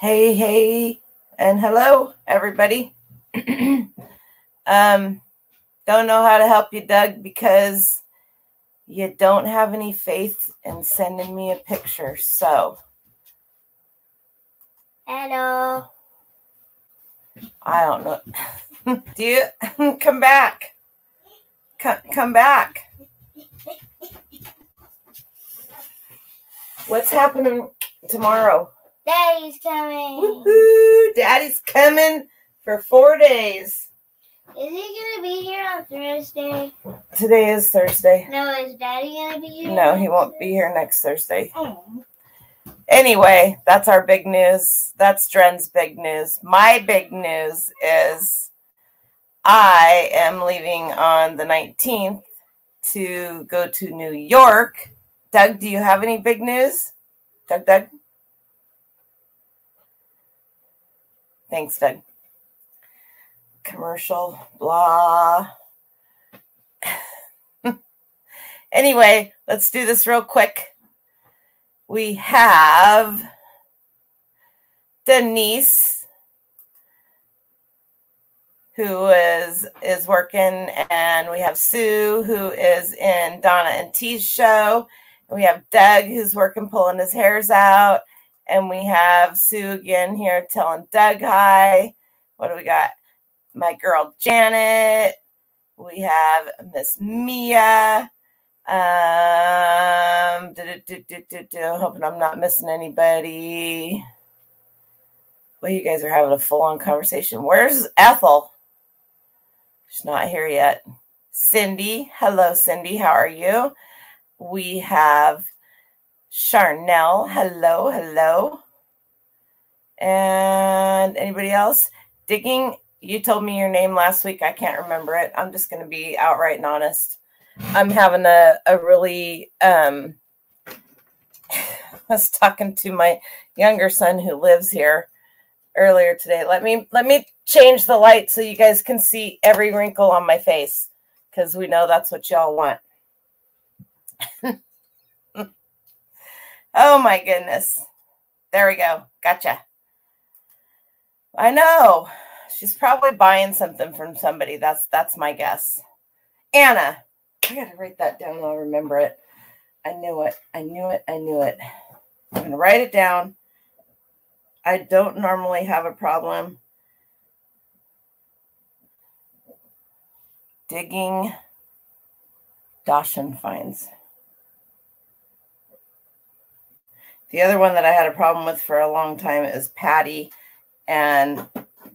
Hey, hey, and hello, everybody. um, don't know how to help you, Doug, because you don't have any faith in sending me a picture. So, Hello. I don't know. Do you come back? Come, come back. What's happening tomorrow? Daddy's coming. Woohoo! Daddy's coming for four days. Is he gonna be here on Thursday? Today is Thursday. No, is Daddy gonna be here? No, he won't be here next Thursday. Oh. Anyway, that's our big news. That's Dren's big news. My big news is I am leaving on the 19th to go to New York. Doug, do you have any big news? Doug, Doug? Thanks, Doug. Commercial, blah. anyway, let's do this real quick. We have Denise, who is is working, and we have Sue, who is in Donna and T's show. We have Doug, who's working, pulling his hairs out. And we have Sue again here telling Doug hi. What do we got? My girl Janet. We have Miss Mia. Um, do, do, do, do, do, hoping I'm not missing anybody. Well, you guys are having a full on conversation. Where's Ethel? She's not here yet. Cindy. Hello, Cindy. How are you? We have Charnel. Hello, hello. And anybody else? Digging, you told me your name last week. I can't remember it. I'm just going to be outright and honest. I'm having a, a really, um, I was talking to my younger son who lives here earlier today. Let me, let me change the light so you guys can see every wrinkle on my face because we know that's what y'all want. oh my goodness. There we go. Gotcha. I know. She's probably buying something from somebody. That's that's my guess. Anna. I gotta write that down. I'll remember it. I knew it. I knew it. I knew it. I'm gonna write it down. I don't normally have a problem digging Dawson finds. The other one that I had a problem with for a long time is Patty and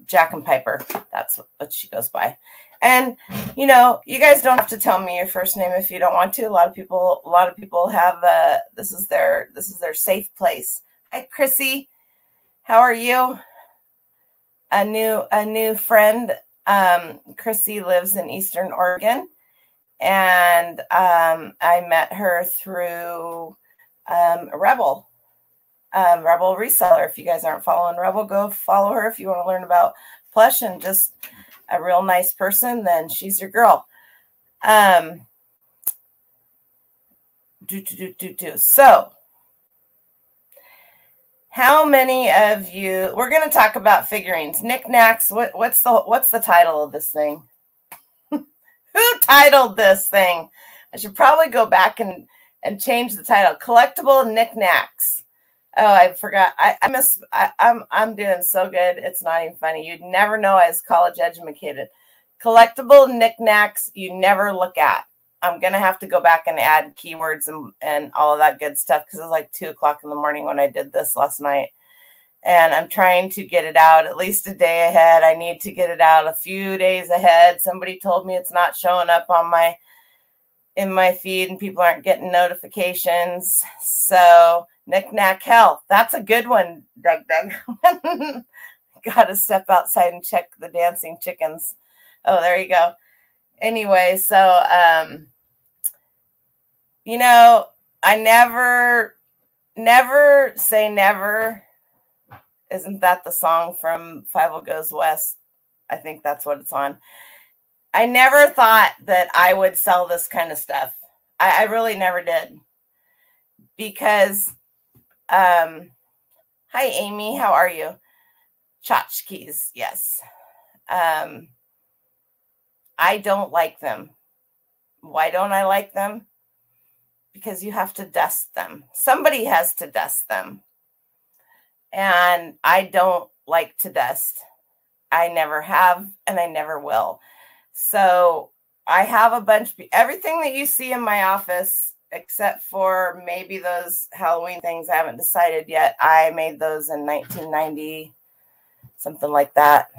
Jack and Piper. That's what she goes by. And you know, you guys don't have to tell me your first name if you don't want to. A lot of people, a lot of people have uh this is their this is their safe place. Hi, Chrissy. How are you? A new a new friend. Um, Chrissy lives in Eastern Oregon, and um, I met her through um, Rebel um, Rebel reseller. If you guys aren't following Rebel, go follow her if you want to learn about plush and just a real nice person. Then she's your girl. Um, do do do do do. So, how many of you? We're going to talk about figurines, knickknacks. What what's the what's the title of this thing? Who titled this thing? I should probably go back and and change the title. Collectible knickknacks. Oh, I forgot. I, I miss. I, I'm I'm doing so good. It's not even funny. You'd never know I was college educated. Collectible knickknacks you never look at. I'm gonna have to go back and add keywords and and all of that good stuff because it was like two o'clock in the morning when I did this last night, and I'm trying to get it out at least a day ahead. I need to get it out a few days ahead. Somebody told me it's not showing up on my in my feed and people aren't getting notifications. So knickknack health. That's a good one, Doug Doug. Got to step outside and check the dancing chickens. Oh, there you go. Anyway, so um, you know, I never, never say never. Isn't that the song from Fievel Goes West? I think that's what it's on. I never thought that I would sell this kind of stuff. I, I really never did. Because um Hi, Amy. How are you? Tchotchkes, yes. Um, I don't like them. Why don't I like them? Because you have to dust them. Somebody has to dust them. And I don't like to dust. I never have, and I never will. So I have a bunch, everything that you see in my office, except for maybe those Halloween things I haven't decided yet. I made those in 1990, something like that.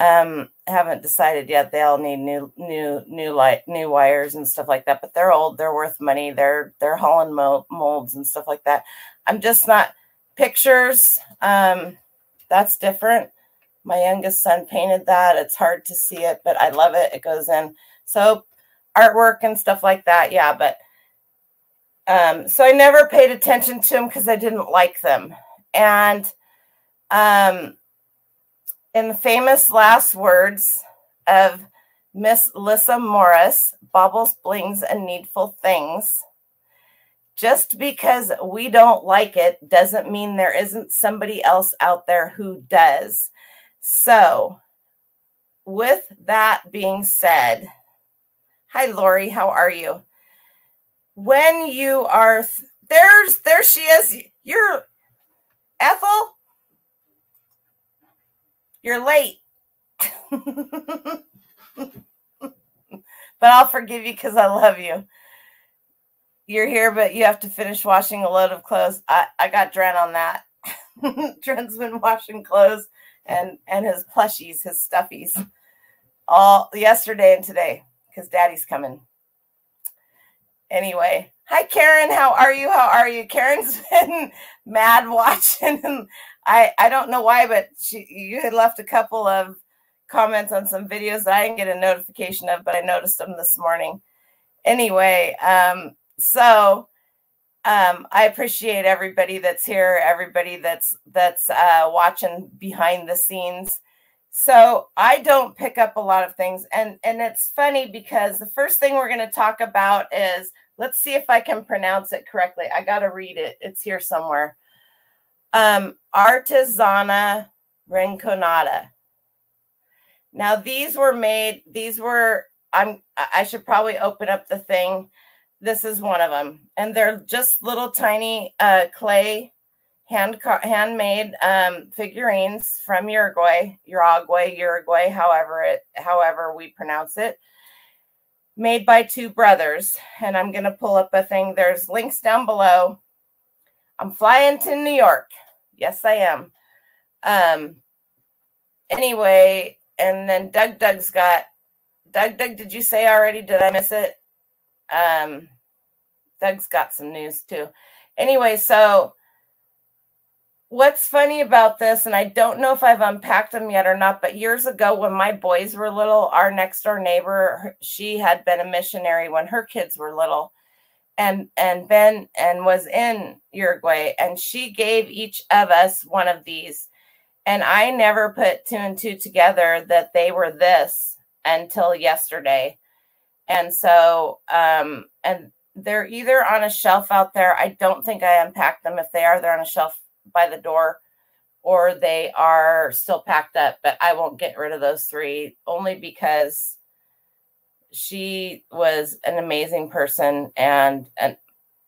Um, haven't decided yet. They all need new, new, new light, new wires and stuff like that. But they're old. They're worth money. They're they're Holland molds and stuff like that. I'm just not pictures. Um, that's different. My youngest son painted that. It's hard to see it, but I love it. It goes in. So artwork and stuff like that. Yeah, but um, so I never paid attention to them because I didn't like them. And um, in the famous last words of Miss Lissa Morris, baubles, blings, and needful things, just because we don't like it doesn't mean there isn't somebody else out there who does. So, with that being said, hi Lori, how are you? When you are there's there she is. You're Ethel. You're late. but I'll forgive you because I love you. You're here, but you have to finish washing a load of clothes. I, I got Dren on that. Dren's been washing clothes and and his plushies, his stuffies, all yesterday and today because Daddy's coming. Anyway, hi Karen, how are you? How are you? Karen's been mad watching, and I I don't know why, but she you had left a couple of comments on some videos that I didn't get a notification of, but I noticed them this morning. Anyway, um, so um, I appreciate everybody that's here, everybody that's that's uh, watching behind the scenes. So I don't pick up a lot of things, and and it's funny because the first thing we're going to talk about is let's see if I can pronounce it correctly. I got to read it. It's here somewhere. Um, Artisana Rinconada. Now these were made. These were. I'm. I should probably open up the thing this is one of them, and they're just little tiny uh, clay hand handmade um, figurines from Uruguay, Uruguay, Uruguay, however it, however we pronounce it, made by two brothers. And I'm going to pull up a thing. There's links down below. I'm flying to New York. Yes, I am. Um. Anyway, and then Doug Doug's got Doug Doug. Did you say already? Did I miss it? Um, Doug's got some news too. Anyway, so what's funny about this, and I don't know if I've unpacked them yet or not, but years ago when my boys were little, our next door neighbor, she had been a missionary when her kids were little and and been and was in Uruguay and she gave each of us one of these and I never put two and two together that they were this until yesterday and so, um, and they're either on a shelf out there. I don't think I unpacked them. If they are, they're on a shelf by the door or they are still packed up, but I won't get rid of those three only because she was an amazing person and and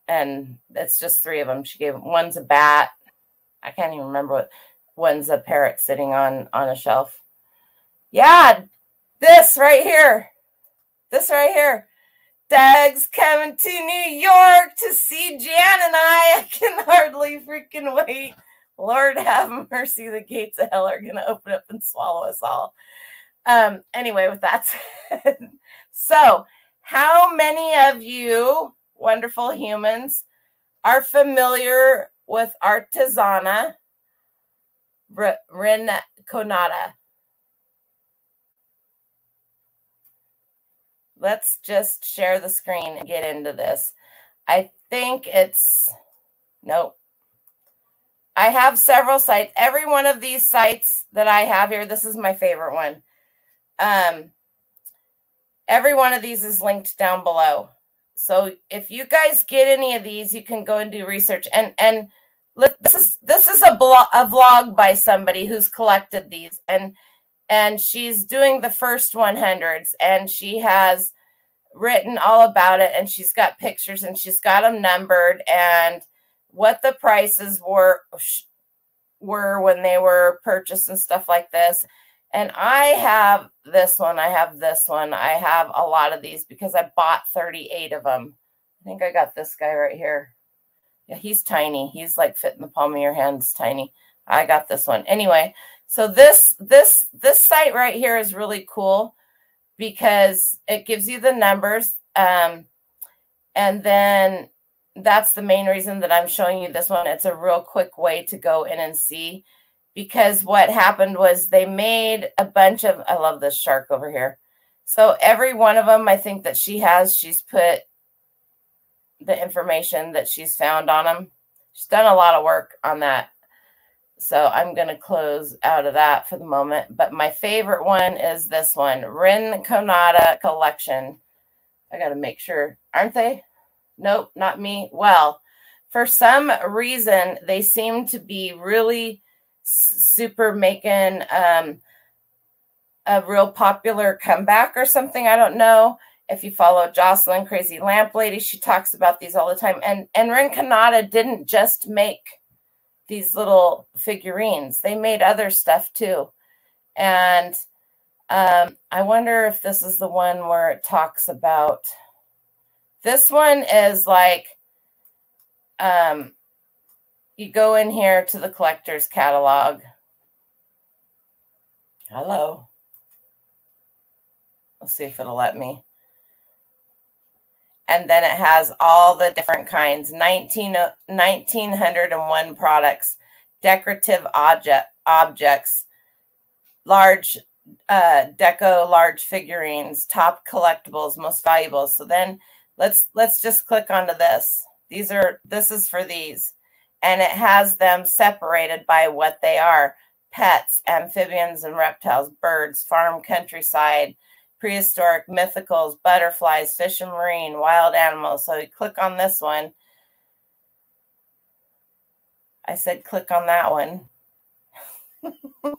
and it's just three of them. She gave one's a bat. I can't even remember what one's a parrot sitting on on a shelf. Yeah, this right here. This right here. Doug's coming to New York to see Jan and I. I can hardly freaking wait. Lord have mercy, the gates of hell are going to open up and swallow us all. Um, anyway, with that said, so how many of you, wonderful humans, are familiar with Artisana Rinconada? Let's just share the screen and get into this. I think it's, nope. I have several sites. Every one of these sites that I have here, this is my favorite one. Um, every one of these is linked down below. So if you guys get any of these, you can go and do research. And and this is this is a blog a vlog by somebody who's collected these and and she's doing the first 100s and she has written all about it and she's got pictures and she's got them numbered and what the prices were were when they were purchased and stuff like this. And I have this one, I have this one, I have a lot of these because I bought 38 of them. I think I got this guy right here. Yeah, he's tiny. He's like fit in the palm of your hands, tiny. I got this one. Anyway, so this this this site right here is really cool because it gives you the numbers. Um, and then that's the main reason that I'm showing you this one. It's a real quick way to go in and see because what happened was they made a bunch of, I love this shark over here. So every one of them, I think that she has, she's put the information that she's found on them. She's done a lot of work on that. So I'm going to close out of that for the moment. But my favorite one is this one, Rinconada Collection. I got to make sure, aren't they? Nope, not me. Well, for some reason, they seem to be really super making um, a real popular comeback or something. I don't know if you follow Jocelyn, Crazy Lamp Lady, she talks about these all the time. And and Rinconada didn't just make these little figurines; they made other stuff too. And um, I wonder if this is the one where it talks about. This one is like, um, you go in here to the collector's catalog. Hello. Let's see if it'll let me and then it has all the different kinds. 19, 1901 products decorative object objects large uh deco large figurines top collectibles most valuable. So then let's let's just click onto this. These are this is for these. And it has them separated by what they are. Pets amphibians and reptiles birds farm countryside prehistoric, mythicals, butterflies, fish and marine, wild animals. So you click on this one. I said click on that one.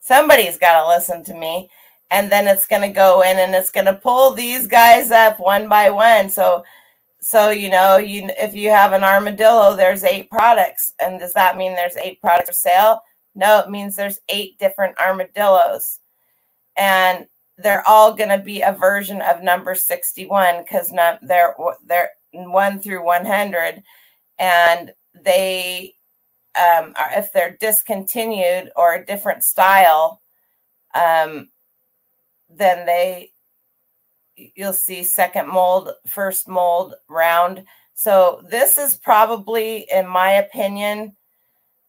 Somebody's got to listen to me. And then it's going to go in and it's going to pull these guys up one by one. So so you know, you if you have an armadillo, there's eight products. And does that mean there's eight products for sale? No, it means there's eight different armadillos. And they're all going to be a version of number 61 because they're they're 1 through 100 and they um, are, if they're discontinued or a different style um, then they you'll see second mold first mold round. So this is probably in my opinion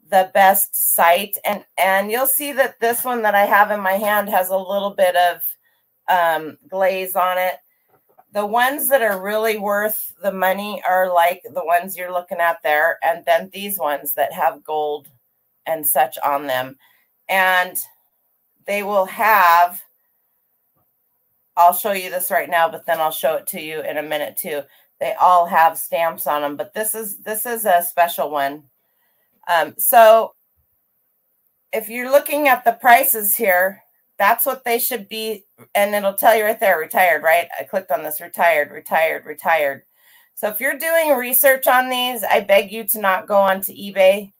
the best site. And and you'll see that this one that I have in my hand has a little bit of um, glaze on it. The ones that are really worth the money are like the ones you're looking at there. And then these ones that have gold and such on them. And they will have, I'll show you this right now, but then I'll show it to you in a minute too. They all have stamps on them, but this is, this is a special one. Um, so if you're looking at the prices here, that's what they should be. And it'll tell you right there, retired, right? I clicked on this retired, retired, retired. So if you're doing research on these, I beg you to not go onto eBay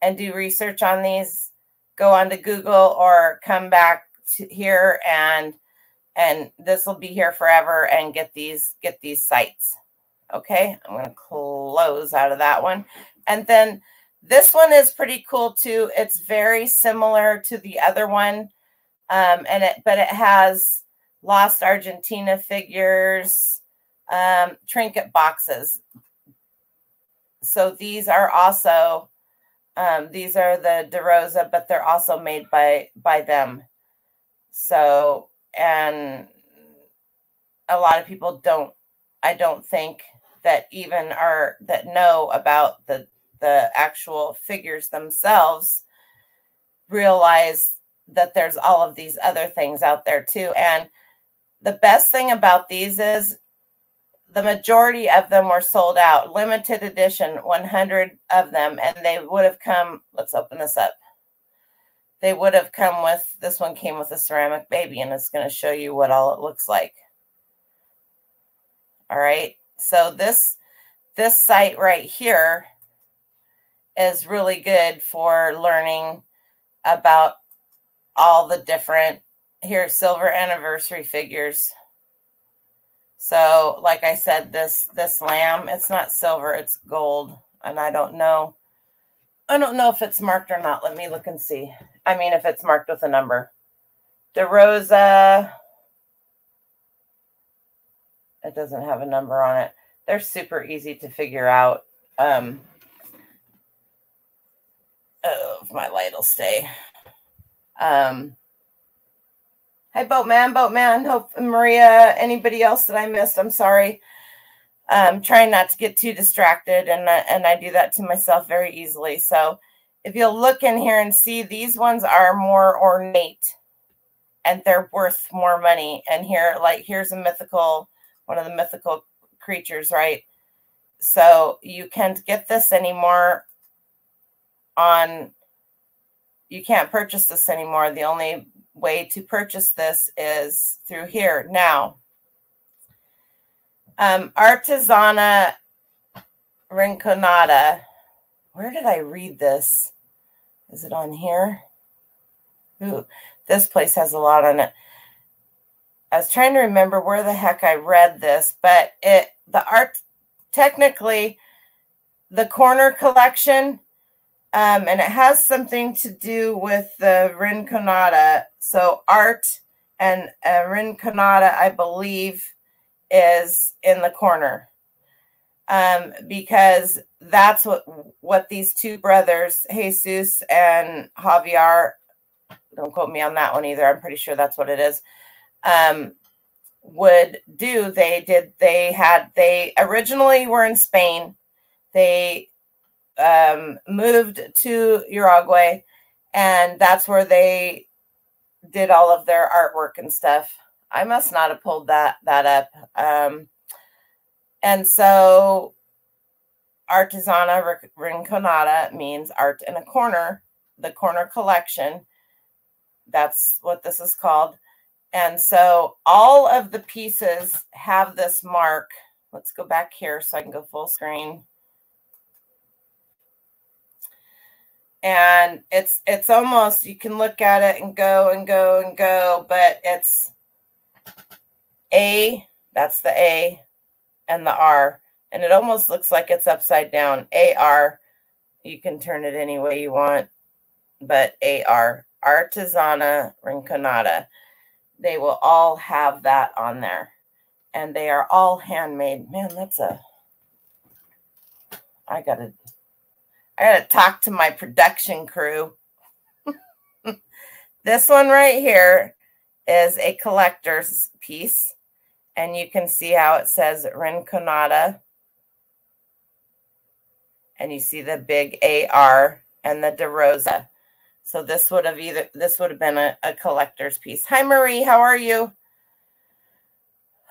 and do research on these. Go onto Google or come back here and and this will be here forever and get these get these sites. Okay, I'm going to close out of that one. And then this one is pretty cool too. It's very similar to the other one um, and it but it has lost Argentina figures, um, trinket boxes. So these are also um, these are the DeRosa, but they're also made by by them. So and a lot of people don't. I don't think that even are that know about the the actual figures themselves realize that there's all of these other things out there too. And the best thing about these is the majority of them were sold out, limited edition, 100 of them, and they would have come. Let's open this up. They would have come with this one came with a ceramic baby, and it's going to show you what all it looks like. All right, so this this site right here is really good for learning about all the different here silver anniversary figures. So like i said this this lamb it's not silver it's gold and i don't know i don't know if it's marked or not let me look and see. I mean if it's marked with a number. DeRosa it doesn't have a number on it. They're super easy to figure out um oh my light will stay um Hi, Boatman, Boatman. Hope Maria, anybody else that I missed, I'm sorry. I'm trying not to get too distracted, and and I do that to myself very easily. So if you'll look in here and see, these ones are more ornate, and they're worth more money. And here, like here's a mythical, one of the mythical creatures, right? So you can't get this anymore on you can't purchase this anymore. The only way to purchase this is through here. Now, um, Artisana Rinconada. Where did I read this? Is it on here? Ooh, this place has a lot on it. I was trying to remember where the heck I read this, but it the art technically the corner collection um, and it has something to do with the Rinconada. So art and uh, Rinconada, I believe, is in the corner um, because that's what what these two brothers, Jesus and Javier, don't quote me on that one either. I'm pretty sure that's what it is. Um, would do. They did. They had. They originally were in Spain. They um, moved to Uruguay, and that's where they did all of their artwork and stuff. I must not have pulled that that up. Um, and so, Artisana Rinconada means art in a corner, the corner collection. That's what this is called. And so all of the pieces have this mark. Let's go back here so I can go full screen. And it's it's almost you can look at it and go and go and go but it's a that's the a and the r. And it almost looks like it's upside down. Ar you can turn it any way you want but ar artisana rinconada. They will all have that on there. And they are all handmade. Man that's a i gotta I got to talk to my production crew. this one right here is a collector's piece. And you can see how it says Rinconada. And you see the big AR and the DeRosa. So this would have either this would have been a, a collector's piece. Hi Marie, how are you?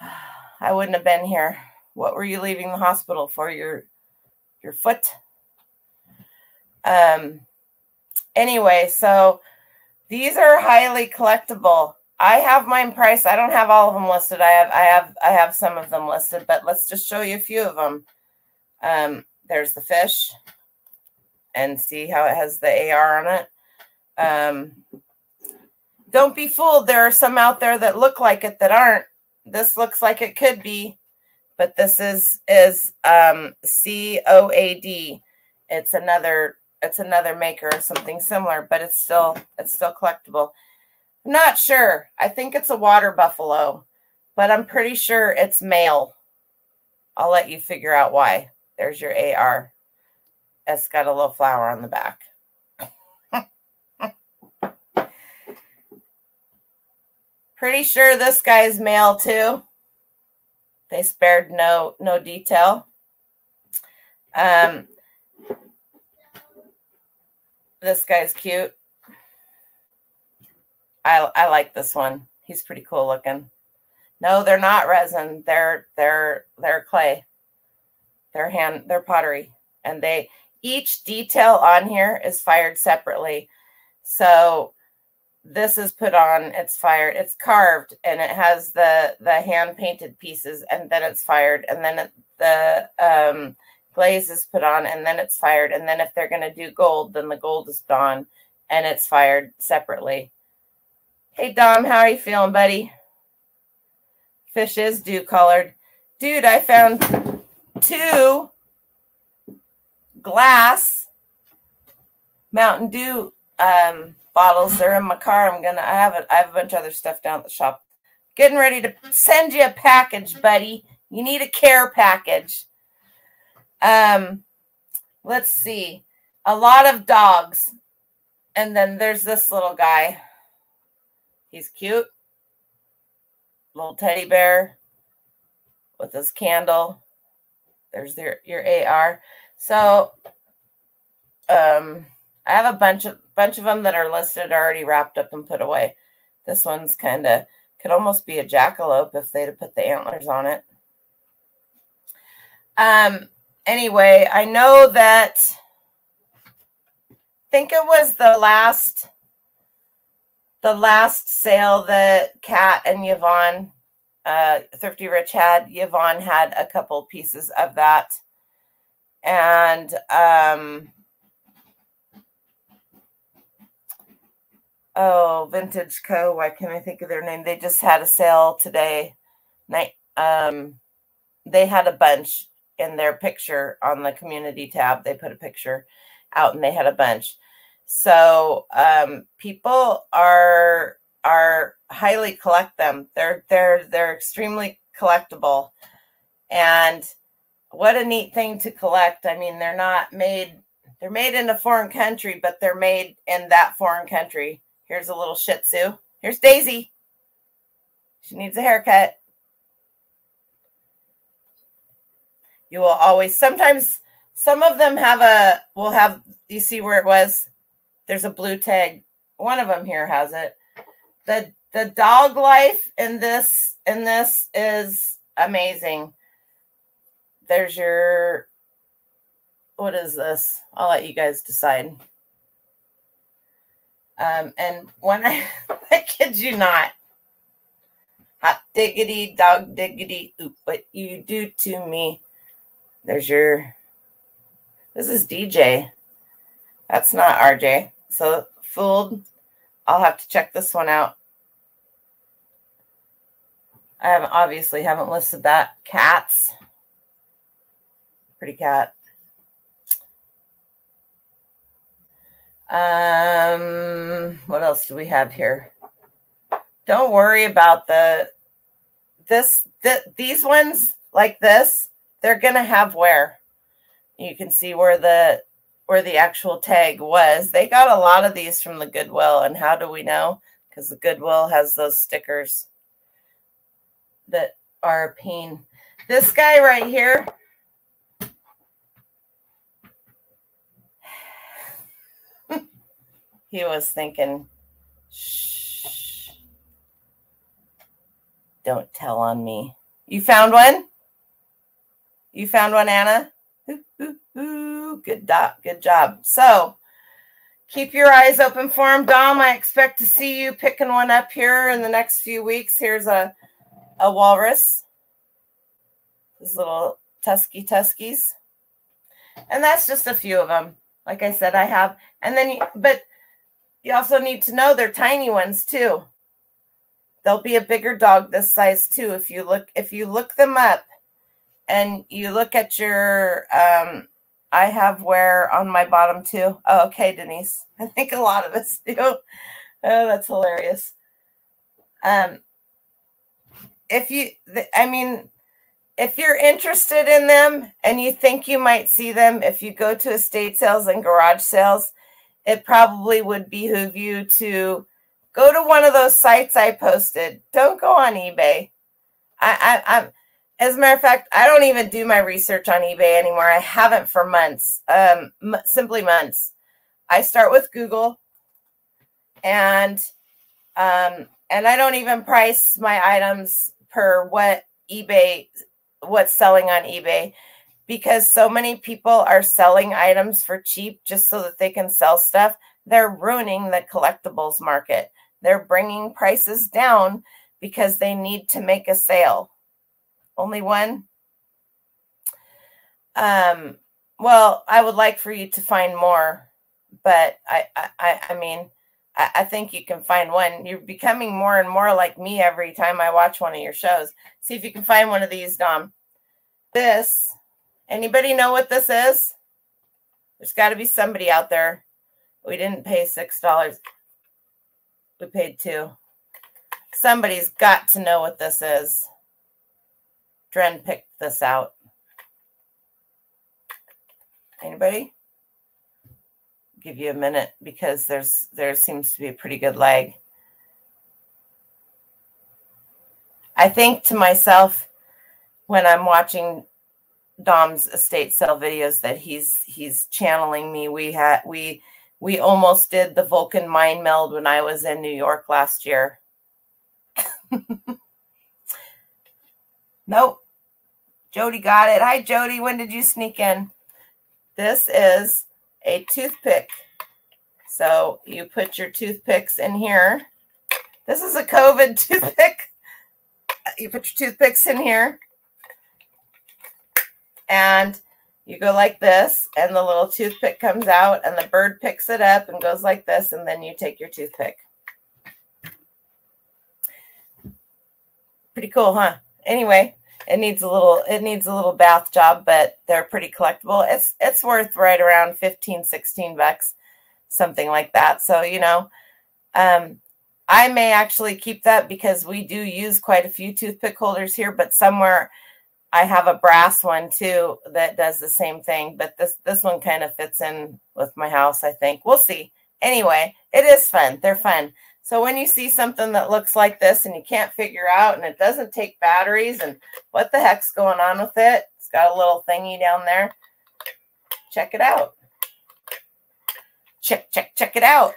I wouldn't have been here. What were you leaving the hospital for? Your your foot? Um, anyway, so these are highly collectible. I have mine priced. I don't have all of them listed. I have, I have, I have some of them listed, but let's just show you a few of them. Um, there's the fish and see how it has the AR on it. Um, don't be fooled. There are some out there that look like it that aren't. This looks like it could be, but this is, is, um, COAD. It's another it's another maker or something similar, but it's still it's still collectible. I'm not sure. I think it's a water buffalo, but I'm pretty sure it's male. I'll let you figure out why. There's your AR. It's got a little flower on the back. pretty sure this guy's male too. They spared no no detail. Um, this guy's cute. I, I like this one. He's pretty cool looking. No, they're not resin. They're they're they're clay. They're hand they're pottery. And they each detail on here is fired separately. So this is put on, it's fired, it's carved, and it has the the hand painted pieces, and then it's fired, and then it, the um, glaze is put on, and then it's fired, and then if they're going to do gold, then the gold is on, and it's fired separately. Hey Dom, how are you feeling, buddy? Fish is dew colored, dude. I found two glass Mountain Dew um, bottles. They're in my car. I'm gonna. I have. I have a bunch of other stuff down at the shop. Getting ready to send you a package, buddy. You need a care package. Um, let's see. A lot of dogs, and then there's this little guy. He's cute. Little teddy bear with his candle. There's your your AR. So, um, I have a bunch of bunch of them that are listed already wrapped up and put away. This one's kind of could almost be a jackalope if they'd have put the antlers on it. Um. Anyway, I know that. I think it was the last. The last sale that Kat and Yvonne, uh, Thrifty Rich had. Yvonne had a couple pieces of that and um, oh, Vintage Co. Why can't I think of their name? They just had a sale today. Night. Um, they had a bunch in their picture on the community tab. They put a picture out, and they had a bunch. So um, people are are highly collect them. They're they're they're extremely collectible, and what a neat thing to collect. I mean, they're not made, they're made in a foreign country, but they're made in that foreign country. Here's a little Shih Tzu. Here's Daisy. She needs a haircut. You will always, sometimes some of them have a, will have, you see where it was? There's a blue tag. One of them here has it. The, the dog life in this, in this is amazing there's your, what is this? I'll let you guys decide. Um, and when I, I kid you not, hot diggity, dog diggity, oop, what you do to me. There's your, this is DJ. That's not RJ. So fooled. I'll have to check this one out. I haven't obviously haven't listed that. Cats. Pretty cat. Um, what else do we have here? Don't worry about the this the, these ones like this. They're gonna have wear. You can see where the where the actual tag was. They got a lot of these from the Goodwill, and how do we know? Because the Goodwill has those stickers that are a pain. This guy right here he was thinking, shh, don't tell on me. You found one? You found one, Anna? Ooh, ooh, ooh. Good, do- good job. So keep your eyes open for him. Dom, I expect to see you picking one up here in the next few weeks. Here's a, a walrus. These little tusky tuskies. And that's just a few of them. Like I said, I have. And then, but you also need to know they're tiny ones too. They'll be a bigger dog this size too. If you look, if you look them up and you look at your, um, I have wear on my bottom too. Oh, okay, Denise. I think a lot of us do. Oh, that's hilarious. Um, if you, I mean, if you're interested in them and you think you might see them, if you go to estate sales and garage sales, it probably would behoove you to go to one of those sites I posted. Don't go on eBay. I, I, am as a matter of fact, I don't even do my research on eBay anymore. I haven't for months, um, simply months. I start with Google, and um, and I don't even price my items per what eBay, what's selling on eBay, because so many people are selling items for cheap just so that they can sell stuff. They're ruining the collectibles market. They're bringing prices down because they need to make a sale. Only one? Um, well, I would like for you to find more, but I, I, I mean, I, I think you can find one. You're becoming more and more like me every time I watch one of your shows. See if you can find one of these, Dom. This, anybody know what this is? There's got to be somebody out there. We didn't pay $6. We paid two. Somebody's got to know what this is. Dren picked this out. Anybody? Give you a minute because there's there seems to be a pretty good lag. I think to myself when I'm watching Dom's estate sale videos that he's he's channeling me. We had we we almost did the Vulcan mind meld when I was in New York last year. nope. Jody got it. Hi, Jody. When did you sneak in? This is a toothpick. So you put your toothpicks in here. This is a COVID toothpick. You put your toothpicks in here. And you go like this, and the little toothpick comes out, and the bird picks it up and goes like this, and then you take your toothpick. Pretty cool, huh? Anyway, it needs a little it needs a little bath job, but they're pretty collectible. It's it's worth right around 15, 16 bucks, something like that. So, you know, um, I may actually keep that because we do use quite a few toothpick holders here, but somewhere I have a brass one too that does the same thing, but this this one kind of fits in with my house, I think. We'll see. Anyway, it is fun. They're fun. So when you see something that looks like this and you can't figure out and it doesn't take batteries and what the heck's going on with it, it's got a little thingy down there. Check it out. Check, check, check it out.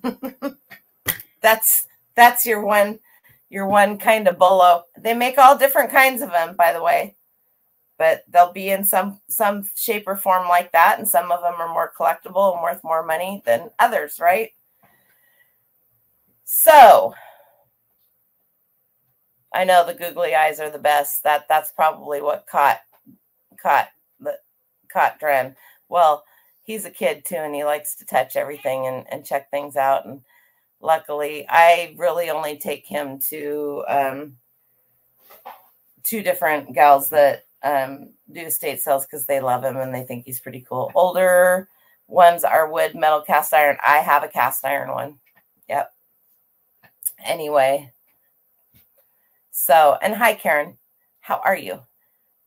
that's that's your one your one kind of bolo. They make all different kinds of them, by the way. But they'll be in some some shape or form like that, and some of them are more collectible and worth more money than others, right? So I know the googly eyes are the best. That that's probably what caught caught the caught Dren. Well, he's a kid too, and he likes to touch everything and, and check things out. And luckily, I really only take him to um, two different gals that um, do estate sales because they love him and they think he's pretty cool. Older ones are wood, metal, cast iron. I have a cast iron one. Anyway. So, and hi, Karen. How are you?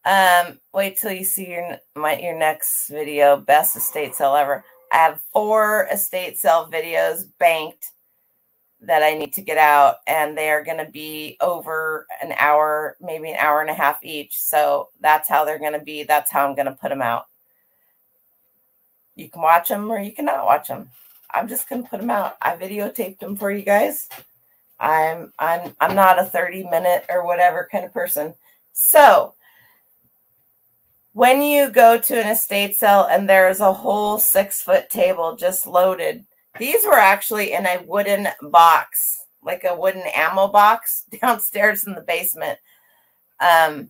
Um, wait till you see your my your next video, best estate sale ever. I have four estate sale videos banked that I need to get out, and they are going to be over an hour, maybe an hour and a half each. So that's how they're going to be. That's how I'm going to put them out. You can watch them or you cannot watch them. I'm just going to put them out. I videotaped them for you guys. I'm I'm I'm not a 30 minute or whatever kind of person. So when you go to an estate sale and there's a whole six foot table just loaded, these were actually in a wooden box, like a wooden ammo box downstairs in the basement. Um,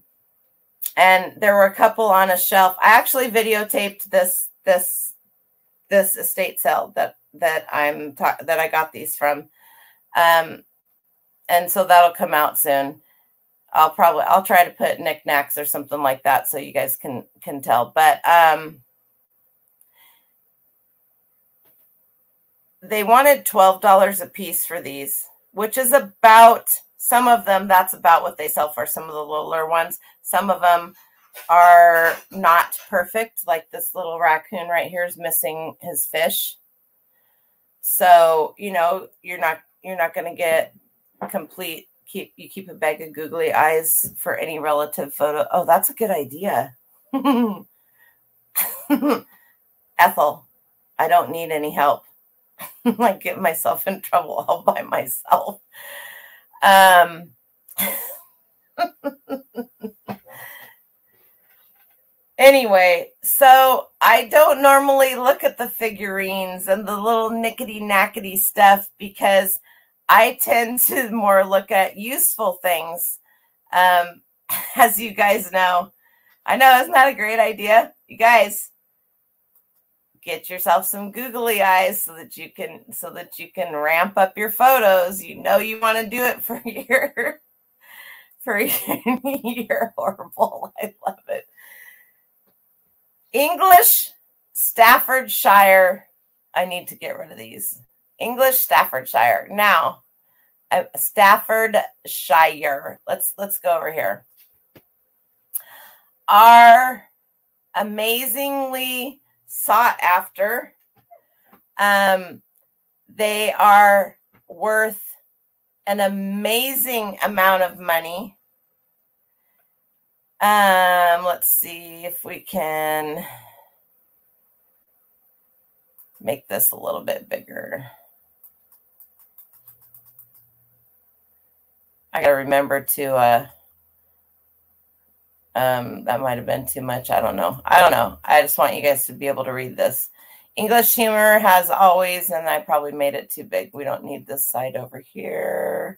and there were a couple on a shelf. I actually videotaped this this this estate sale that that I'm that I got these from. Um, and so that'll come out soon. I'll probably I'll try to put knickknacks or something like that so you guys can can tell. But um they wanted $12 a piece for these, which is about some of them that's about what they sell for some of the littler ones. Some of them are not perfect, like this little raccoon right here is missing his fish. So, you know, you're not you're not going to get complete keep you keep a bag of googly eyes for any relative photo. Oh, that's a good idea. Ethel, I don't need any help. I get myself in trouble all by myself. Um anyway, so I don't normally look at the figurines and the little nickety knackety stuff because I tend to more look at useful things. Um, as you guys know, I know isn't that a great idea? You guys get yourself some googly eyes so that you can so that you can ramp up your photos. You know you want to do it for your for your horrible. I love it. English Staffordshire. I need to get rid of these. English Staffordshire. Now, Staffordshire. Let's let's go over here. Are amazingly sought after. Um, they are worth an amazing amount of money. Um, let's see if we can make this a little bit bigger. I gotta remember to uh um that might have been too much. I don't know. I don't know. I just want you guys to be able to read this. English humor has always, and I probably made it too big. We don't need this side over here.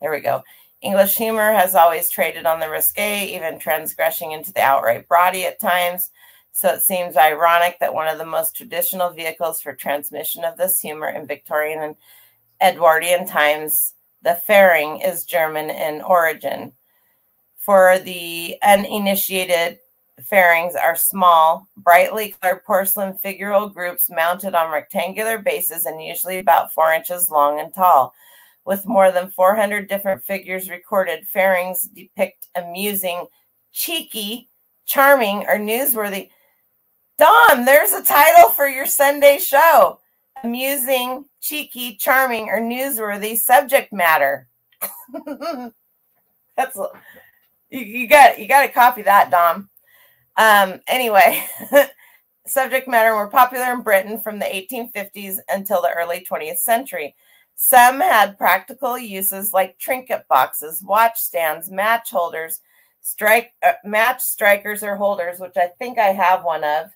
There we go. English humor has always traded on the risque, even transgressing into the outright bawdy at times. So it seems ironic that one of the most traditional vehicles for transmission of this humor in Victorian and Edwardian times, the fairing, is German in origin. For the uninitiated, fairings are small, brightly colored porcelain figural groups mounted on rectangular bases and usually about four inches long and tall. With more than 400 different figures recorded, fairings depict amusing, cheeky, charming, or newsworthy. Don, there's a title for your Sunday show amusing, cheeky, charming, or newsworthy subject matter. That's you, you got you got to copy that, Dom. Um, anyway, subject matter were popular in Britain from the 1850s until the early 20th century. Some had practical uses like trinket boxes, watch stands, match holders, strike uh, match strikers or holders, which I think I have one of,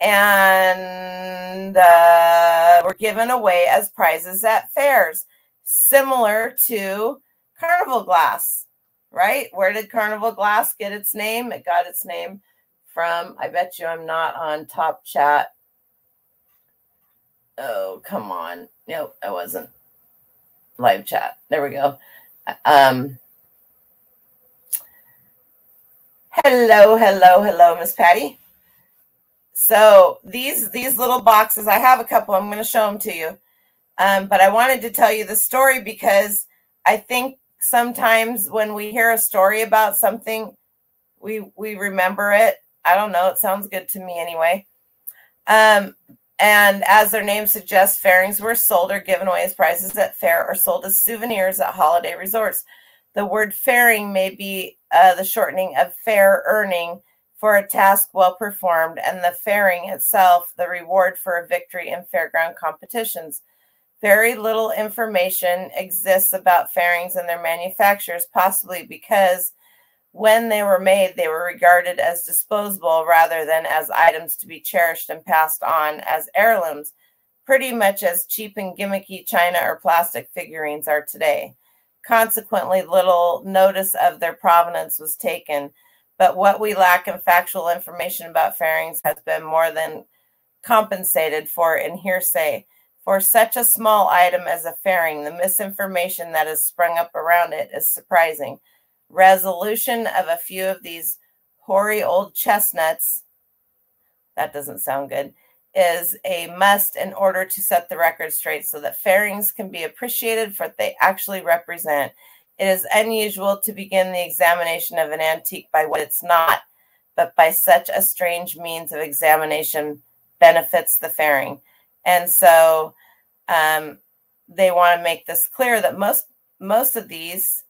and uh, were given away as prizes at fairs, similar to carnival glass, right? Where did carnival glass get its name? It got its name from, I bet you I'm not on top chat. Oh, come on. Nope, I wasn't. Live chat. There we go. Um, hello, hello, hello, Miss Patty. So these these little boxes, I have a couple. I'm going to show them to you. Um, but I wanted to tell you the story because I think sometimes when we hear a story about something, we we remember it I don't know. It sounds good to me anyway. Um, and as their name suggests, fairings were sold or given away as prizes at fair or sold as souvenirs at holiday resorts. The word fairing may be uh, the shortening of fair earning for a task well performed, and the fairing itself, the reward for a victory in fairground competitions. Very little information exists about fairings and their manufacturers, possibly because when they were made, they were regarded as disposable rather than as items to be cherished and passed on as heirlooms, pretty much as cheap and gimmicky china or plastic figurines are today. Consequently, little notice of their provenance was taken, but what we lack in factual information about fairings has been more than compensated for in hearsay. For such a small item as a fairing, the misinformation that has sprung up around it is surprising resolution of a few of these hoary old chestnuts, that doesn't sound good, is a must in order to set the record straight so that fairings can be appreciated for what they actually represent. It is unusual to begin the examination of an antique by what it's not, but by such a strange means of examination benefits the fairing. And so um, they want to make this clear that most most of these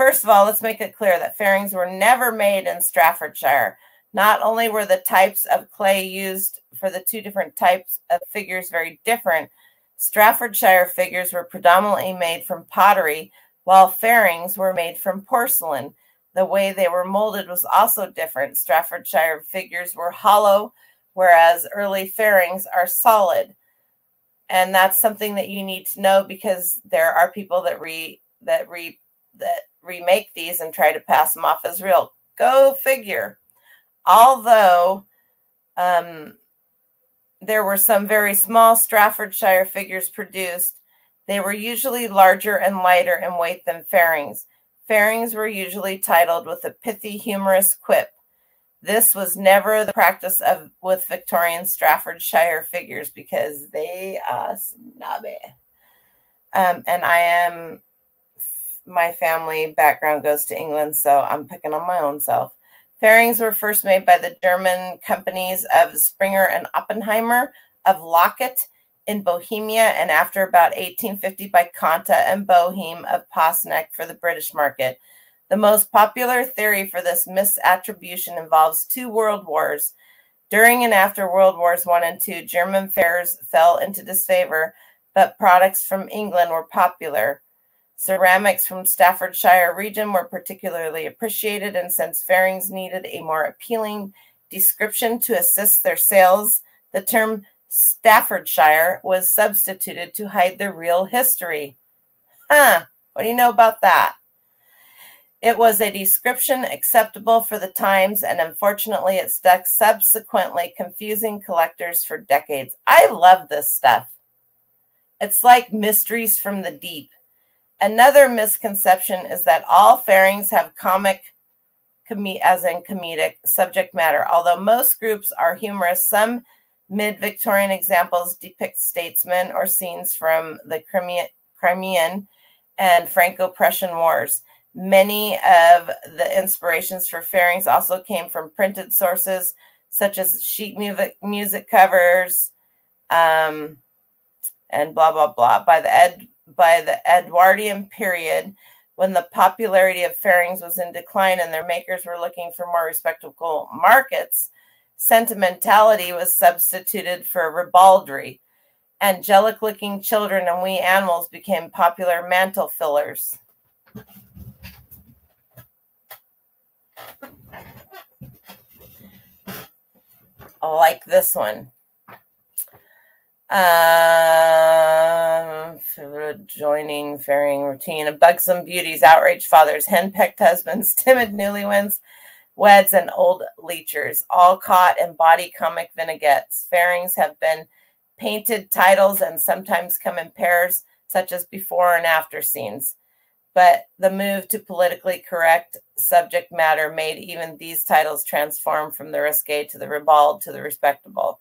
First of all, let's make it clear that fairings were never made in Staffordshire. Not only were the types of clay used for the two different types of figures very different, Staffordshire figures were predominantly made from pottery, while fairings were made from porcelain. the way they were molded was also different. Staffordshire figures were hollow, whereas early fairings are solid. And that's something that you need to know because there are people that re that re that remake these and try to pass them off as real. Go figure. Although um, there were some very small Staffordshire figures produced, they were usually larger and lighter in weight than fairings. Fairings were usually titled with a pithy, humorous quip. This was never the practice of with Victorian Staffordshire figures because they are snobby. Um, and I am, my family background goes to England, so I'm picking on my own self. Fairings were first made by the German companies of Springer and Oppenheimer of Loket in Bohemia, and after about 1850 by Conta and Boehme of Posneck for the British market. The most popular theory for this misattribution involves two world wars. During and after World Wars I and II, German fairs fell into disfavor, but products from England were popular. Ceramics from Staffordshire region were particularly appreciated, and since fairings needed a more appealing description to assist their sales, the term Staffordshire was substituted to hide the real history. Huh, what do you know about that? It was a description acceptable for the times, and unfortunately, it stuck subsequently, confusing collectors for decades. I love this stuff. It's like mysteries from the deep. Another misconception is that all fairings have comic, as in comedic, subject matter. Although most groups are humorous, some mid-Victorian examples depict statesmen or scenes from the Crimean and Franco-Prussian Wars. Many of the inspirations for fairings also came from printed sources, such as sheet music, music covers, um, and blah blah blah. By the Ed, by the Edwardian period, when the popularity of fairings was in decline and their makers were looking for more respectable markets, sentimentality was substituted for ribaldry. Angelic looking children and wee animals became popular mantle fillers. like this one. Um, joining fairing routine A buxom beauties, outraged fathers, henpecked husbands, timid newlyweds, weds, and old leechers, all caught in body comic vignettes. Fairings have been painted titles and sometimes come in pairs, such as before and after scenes but the move to politically correct subject matter made even these titles transform from the risque to the ribald to the respectable.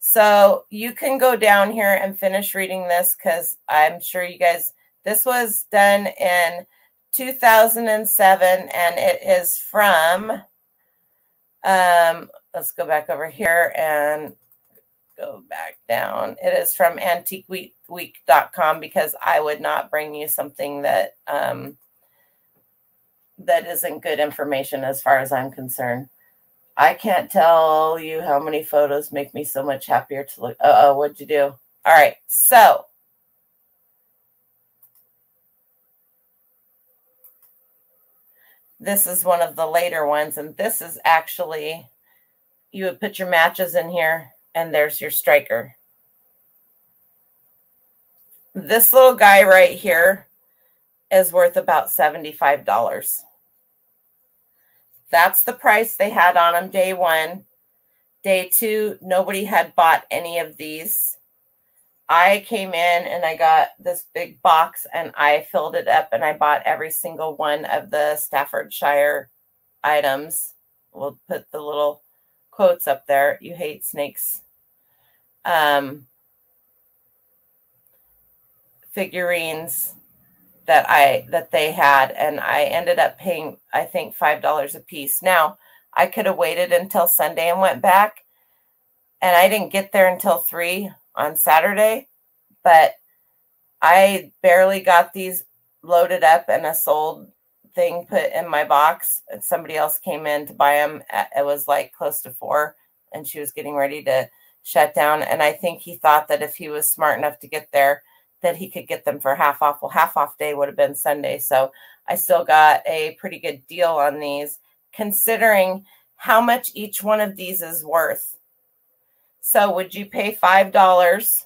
So you can go down here and finish reading this because I'm sure you guys, this was done in 2007 and it is from, um, let's go back over here and go back down. It is from antiqueweek.com because I would not bring you something that um, that isn't good information as far as I'm concerned. I can't tell you how many photos make me so much happier to look. Uh oh, what'd you do? All right, so this is one of the later ones, and this is actually you would put your matches in here and there's your striker. This little guy right here is worth about $75. That's the price they had on them day one. Day two, nobody had bought any of these. I came in and I got this big box and I filled it up and I bought every single one of the Staffordshire items. We'll put the little quotes up there. You hate snakes um, figurines that I that they had, and I ended up paying I think five dollars a piece. Now I could have waited until Sunday and went back, and I didn't get there until three on Saturday, but I barely got these loaded up and a sold thing put in my box. And somebody else came in to buy them. It was like close to four, and she was getting ready to shut down. And I think he thought that if he was smart enough to get there, that he could get them for half off. Well, half off day would have been Sunday. So I still got a pretty good deal on these, considering how much each one of these is worth. So would you pay $5?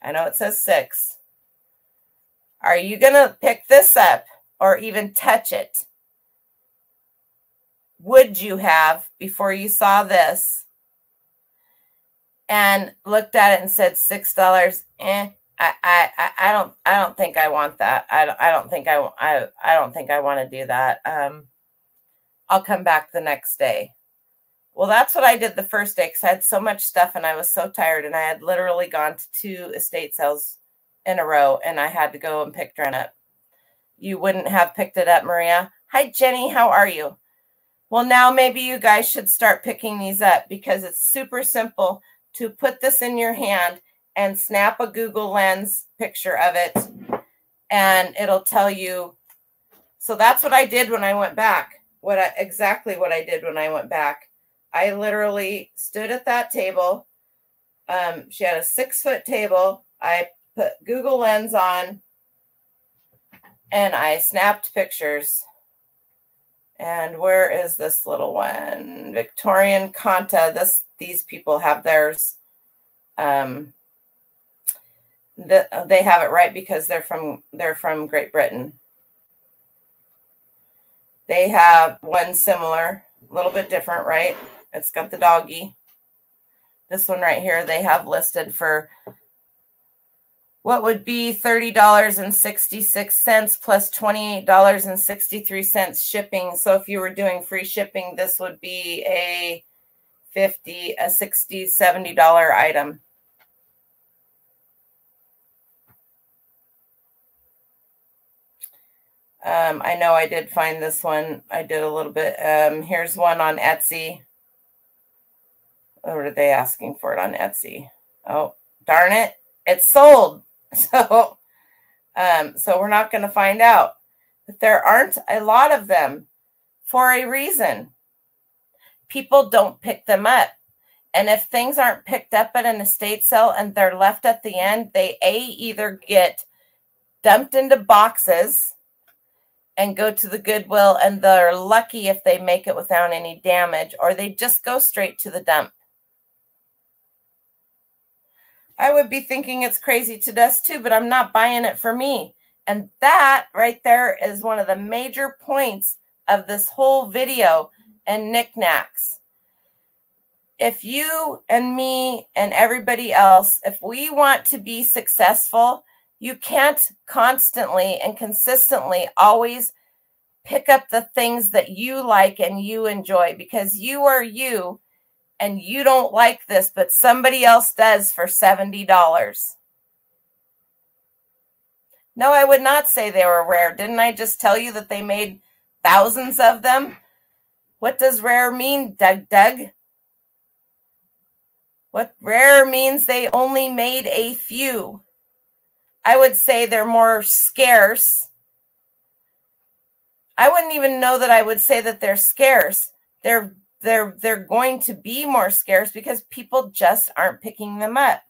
I know it says six. Are you going to pick this up or even touch it? Would you have before you saw this and looked at it and said $6? Eh, I, I, I don't, I don't think I want that. I don't, I don't think I, I, I don't think I want to do that. Um, I'll come back the next day. Well, that's what I did the first day because I had so much stuff and I was so tired and I had literally gone to two estate sales in a row and I had to go and pick Dren up. You wouldn't have picked it up, Maria. Hi, Jenny. How are you? Well, now maybe you guys should start picking these up because it's super simple to put this in your hand and snap a Google Lens picture of it and it'll tell you. So that's what I did when I went back. What I, exactly what I did when I went back. I literally stood at that table. Um, she had a six foot table. I put Google Lens on and I snapped pictures. And where is this little one? Victorian Conta. This these people have theirs. Um, the, they have it right because they're from they're from Great Britain. They have one similar, a little bit different, right? It's got the doggy. This one right here, they have listed for what would be $30.66 plus $28.63 shipping. So if you were doing free shipping, this would be a 50, a 60, $70 item. Um, I know I did find this one. I did a little bit. Um, here's one on Etsy. What are they asking for it on Etsy? Oh, darn it. It's sold. So, um, so we're not going to find out. But there aren't a lot of them for a reason. People don't pick them up. And if things aren't picked up at an estate sale and they're left at the end, they A, either get dumped into boxes and go to the Goodwill, and they're lucky if they make it without any damage, or they just go straight to the dump. I would be thinking it's crazy to dust too, but I'm not buying it for me. And that right there is one of the major points of this whole video and knickknacks. If you and me and everybody else, if we want to be successful, you can't constantly and consistently always pick up the things that you like and you enjoy because you are you and you don't like this, but somebody else does for $70. No, I would not say they were rare. Didn't I just tell you that they made thousands of them? What does rare mean, Doug Doug? What rare means they only made a few. I would say they're more scarce. I wouldn't even know that I would say that they're scarce. They're they're they're going to be more scarce because people just aren't picking them up.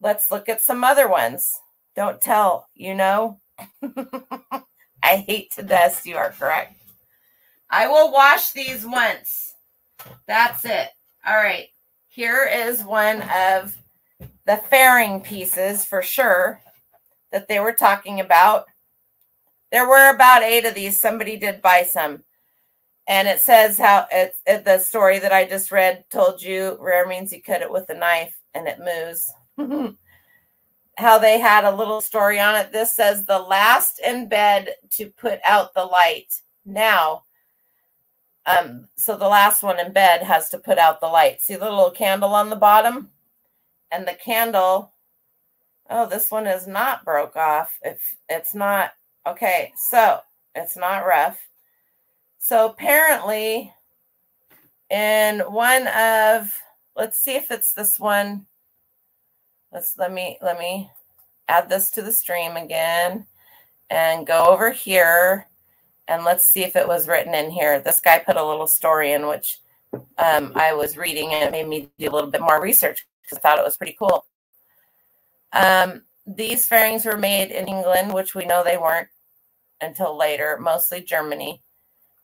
Let's look at some other ones. Don't tell, you know. I hate to dust, you are correct. I will wash these once. That's it. All right. Here is one of the fairing pieces for sure that they were talking about. There were about eight of these. Somebody did buy some and it says how it's it, the story that I just read told you rare means you cut it with a knife and it moves. how they had a little story on it. This says the last in bed to put out the light. Now, um, so the last one in bed has to put out the light. See the little candle on the bottom? And the candle, oh, this one is not broke off. If it's not, okay, so it's not rough. So apparently, in one of, let's see if it's this one. Let's let me let me add this to the stream again and go over here and let's see if it was written in here. This guy put a little story in which um, I was reading and it made me do a little bit more research because I thought it was pretty cool. Um, these fairings were made in England, which we know they weren't until later, mostly Germany.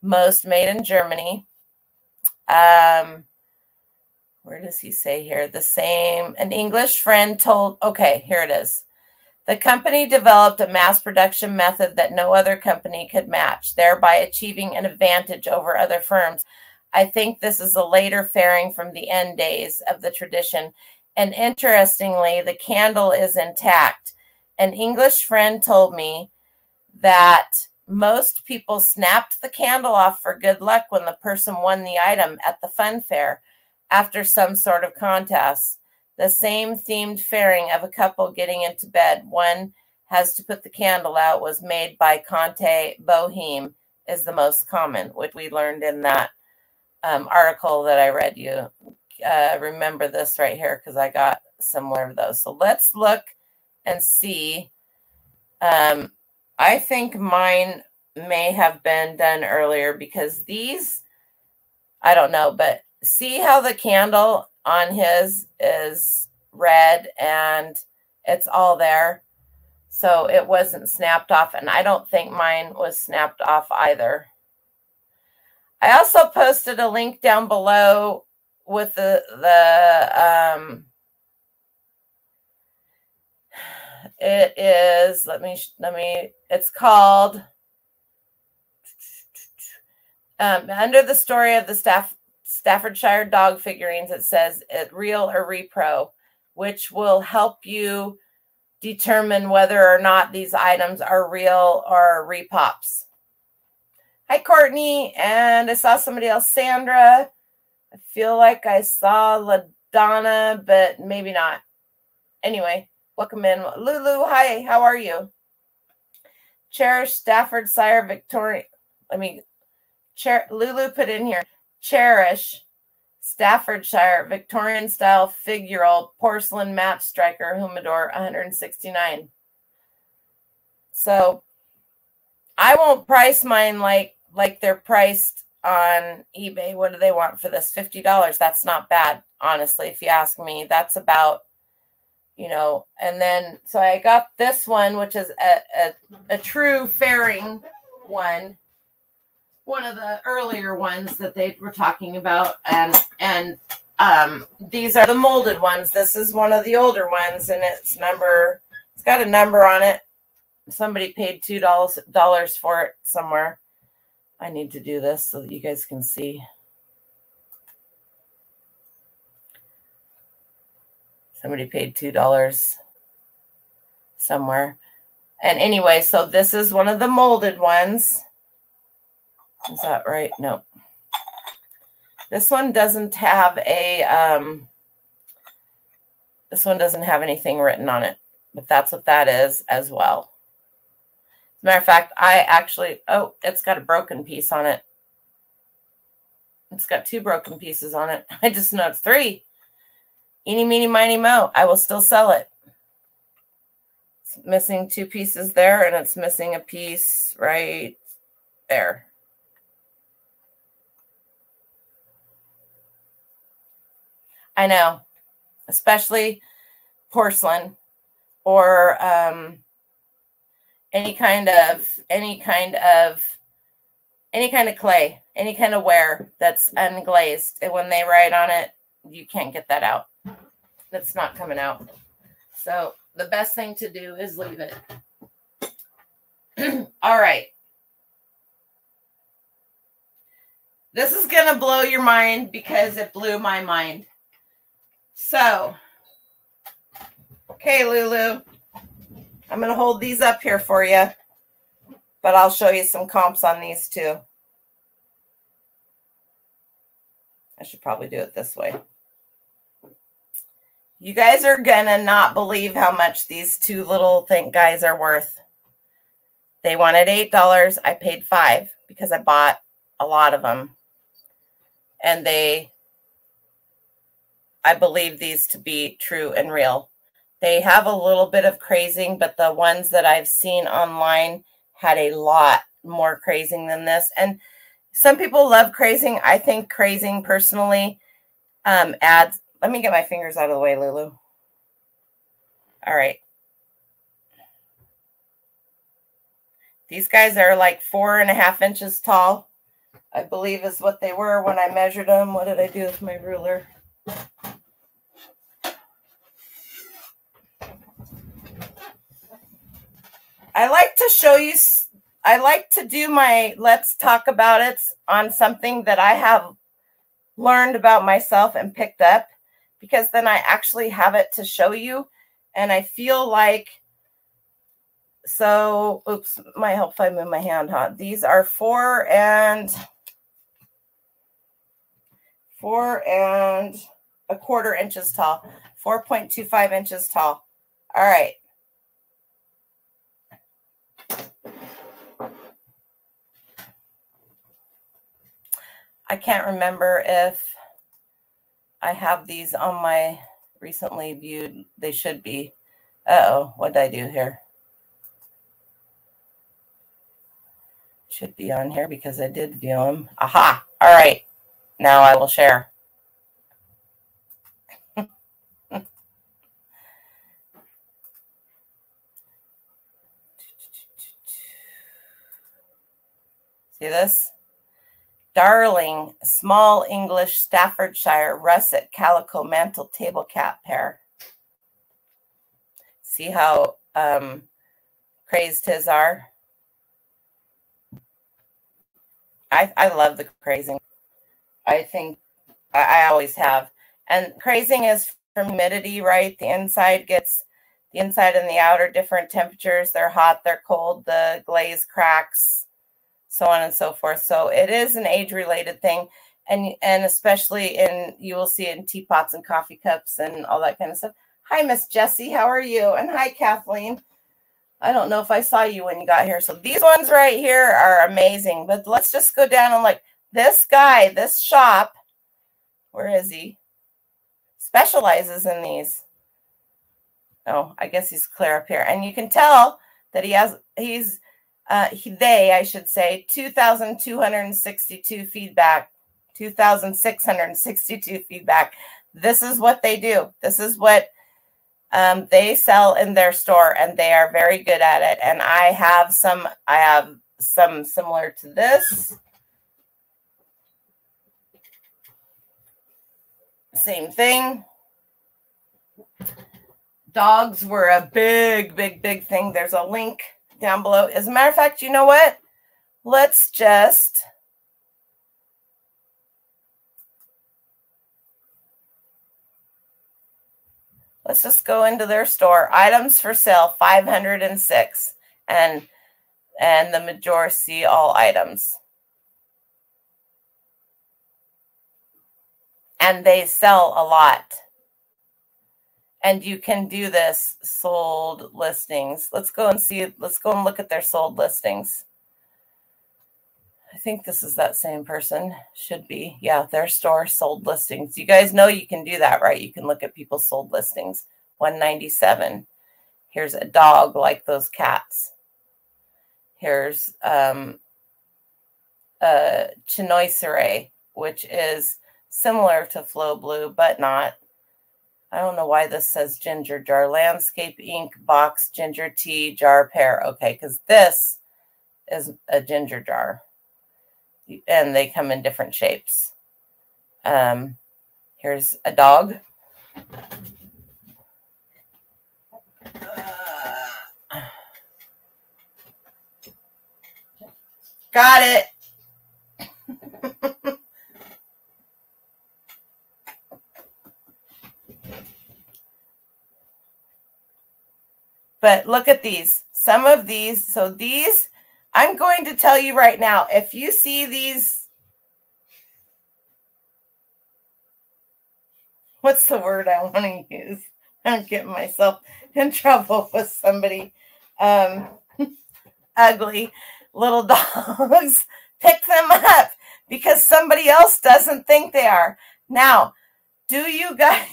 Most made in Germany. Um, where does he say here? The same, an English friend told, okay, here it is. The company developed a mass production method that no other company could match, thereby achieving an advantage over other firms. I think this is a later fairing from the end days of the tradition. And interestingly, the candle is intact. An English friend told me that most people snapped the candle off for good luck when the person won the item at the fun fair after some sort of contest the same themed fairing of a couple getting into bed. One has to put the candle out was made by Conta Boehme is the most common, which we learned in that um, article that I read you. Uh, remember this right here because I got similar of those. So let's look and see. Um, I think mine may have been done earlier because these, I don't know, but see how the candle on his is red and it's all there. So it wasn't snapped off. And I don't think mine was snapped off either. I also posted a link down below with the, the, um, it is, let me, let me, it's called, um, under the story of the staff Staffordshire dog figurines, it says it real or repro, which will help you determine whether or not these items are real or repops. Hi, Courtney. And I saw somebody else, Sandra. I feel like I saw LaDonna, but maybe not. Anyway, welcome in. Lulu, hi. How are you? Cherish Staffordshire Victoria. Let me, Cher Lulu put in here Cherish, Staffordshire, Victorian style figural porcelain map striker, humidor 169. So I won't price mine like like they're priced on eBay. What do they want for this? $50. That's not bad, honestly, if you ask me. That's about, you know, and then so I got this one, which is a, a, a true fairing one one of the earlier ones that they were talking about, and and um, these are the molded ones. This is one of the older ones, and it's number. It's got a number on it. Somebody paid two dollars dollars for it somewhere. I need to do this so that you guys can see. Somebody paid two dollars somewhere. And anyway, so this is one of the molded ones. Is that right? No. This one doesn't have a, um, this one doesn't have anything written on it, but that's what that is as well. As a matter of fact, I actually, oh, it's got a broken piece on it. It's got two broken pieces on it. I just know it's three. Eeny, meeny, miny, mo. I will still sell it. It's missing two pieces there, and it's missing a piece right there. I know, especially porcelain or um, any kind of any kind of any kind of clay, any kind of ware that's unglazed. And when they write on it, you can't get that out. That's not coming out. So the best thing to do is leave it. All right. This is going to blow your mind because it blew my mind. So, okay, Lulu, I'm going to hold these up here for you, but I'll show you some comps on these too. I should probably do it this way. You guys are to not believe how much these two little think guys are worth. They wanted $8. I paid 5 because I bought a lot of them. And they I believe these to be true and real. They have a little bit of crazing, but the ones that I've seen online had a lot more crazing than this. And some people love crazing. I think crazing personally um, adds, let me get my fingers out of the way, Lulu. All right. These guys are like four and a half inches tall, I believe is what they were when I measured them. What did I do with my ruler? I like to show you, I like to do my let's talk about it on something that I have learned about myself and picked up because then I actually have it to show you. And I feel like, so, oops, my help if I move my hand, huh? These are four and four and a quarter inches tall, 4.25 inches tall. All right. I can't remember if I have these on my recently viewed. They should be. Uh oh, what did I do here? Should be on here because I did view them. Aha. All right. Now I will share. See this? Darling, small English Staffordshire russet calico mantle table cat pair. See how um, crazed his are? I, I love the crazing. I think I, I always have. And crazing is from humidity, right? The inside gets the inside and the outer different temperatures. They're hot, they're cold, the glaze cracks, so on and so forth. So it is an age related thing. And, and especially in, you will see in teapots and coffee cups and all that kind of stuff. Hi, Miss Jessie. How are you? And hi, Kathleen. I don't know if I saw you when you got here. So these ones right here are amazing. But let's just go down and like this guy, this shop, where is he? Specializes in these. Oh, I guess he's clear up here. And you can tell that he has, he's uh, he, they, I should say, 2,262 feedback, 2,662 feedback. This is what they do. This is what um, they sell in their store, and they are very good at it. And I have some, I have some similar to this. Same thing. Dogs were a big, big, big thing. There's a link down below. As a matter of fact, you know what? Let's just let's just go into their store. Items for sale 506 and and the majority see all items. And they sell a lot and you can do this sold listings. Let's go and see. Let's go and look at their sold listings. I think this is that same person. Should be. Yeah, their store sold listings. You guys know you can do that, right? You can look at people's sold listings. 197. Here's a dog like those cats. Here's um, a Chinoiserie, which is similar to Flow Blue, but not. I don't know why this says ginger jar. Landscape ink box ginger tea jar pair. Okay, because this is a ginger jar. And they come in different shapes. Um, here's a dog. got it. But look at these. Some of these, so these, I'm going to tell you right now, if you see these, what's the word I want to use? I'm getting myself in trouble with somebody. Um, ugly little dogs, pick them up because somebody else doesn't think they are. Now, do you guys,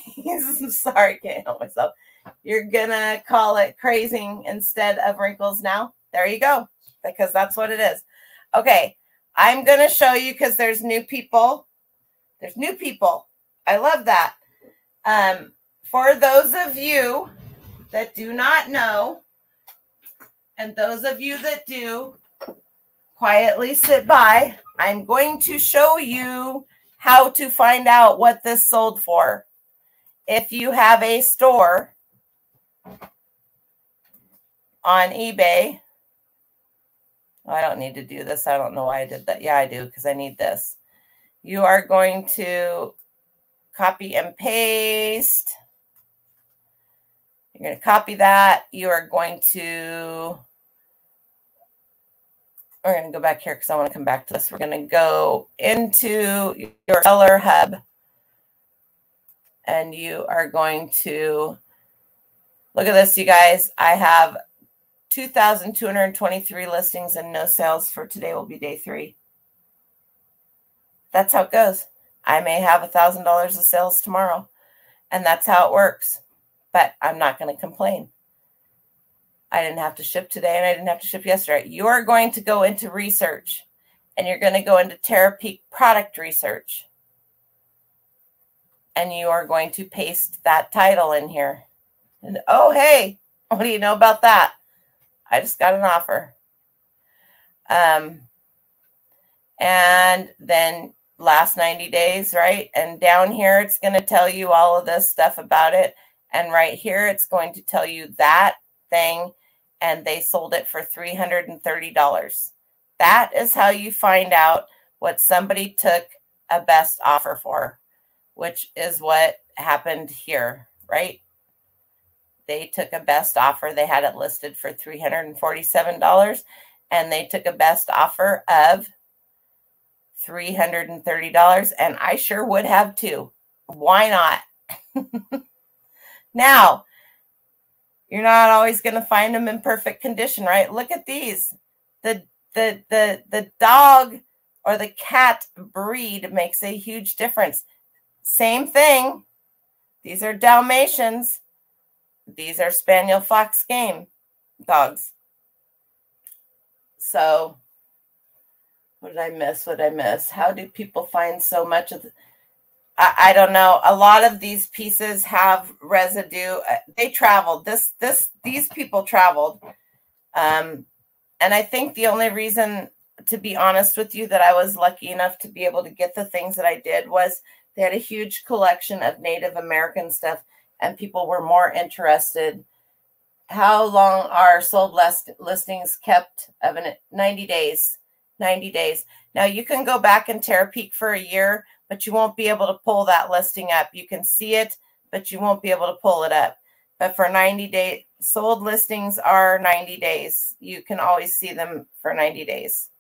sorry, can't help myself. You're gonna call it crazing instead of wrinkles now. There you go, because that's what it is. Okay, I'm gonna show you because there's new people. There's new people. I love that. Um, for those of you that do not know, and those of you that do, quietly sit by. I'm going to show you how to find out what this sold for. If you have a store on eBay, oh, I don't need to do this. I don't know why I did that. Yeah, I do because I need this. You are going to copy and paste. You're going to copy that. You are going to we're going to go back here because I want to come back to this. We're going to go into your seller hub and you are going to look at this, you guys. I have 2,223 listings and no sales for today will be day three. That's how it goes. I may have a $1,000 of sales tomorrow, and that's how it works. But I'm not going to complain. I didn't have to ship today and I didn't have to ship yesterday. You're going to go into research and you're going to go into Terapeak product research. And you are going to paste that title in here. And oh, hey, what do you know about that? I just got an offer. Um, and then last 90 days, right? And down here, it's going to tell you all of this stuff about it. And right here, it's going to tell you that thing and they sold it for $330. That is how you find out what somebody took a best offer for, which is what happened here, right? They took a best offer. They had it listed for $347 and they took a best offer of $330 and I sure would have too. Why not? now, you're not always going to find them in perfect condition, right? Look at these. The the the the dog or the cat breed makes a huge difference. Same thing. These are Dalmatians. These are Spaniel Fox game dogs. So, what did I miss? What did I miss? How do people find so much of the, I, I don't know. A lot of these pieces have residue. Uh, they traveled. This this these people traveled. Um, and I think the only reason, to be honest with you, that I was lucky enough to be able to get the things that I did was they had a huge collection of Native American stuff, and people were more interested. How long are sold list listings kept? Of an 90 days. 90 days. Now you can go back and Terapeak for a year, but you won't be able to pull that listing up. You can see it, but you won't be able to pull it up. But for 90 days, sold listings are 90 days. You can always see them for 90 days.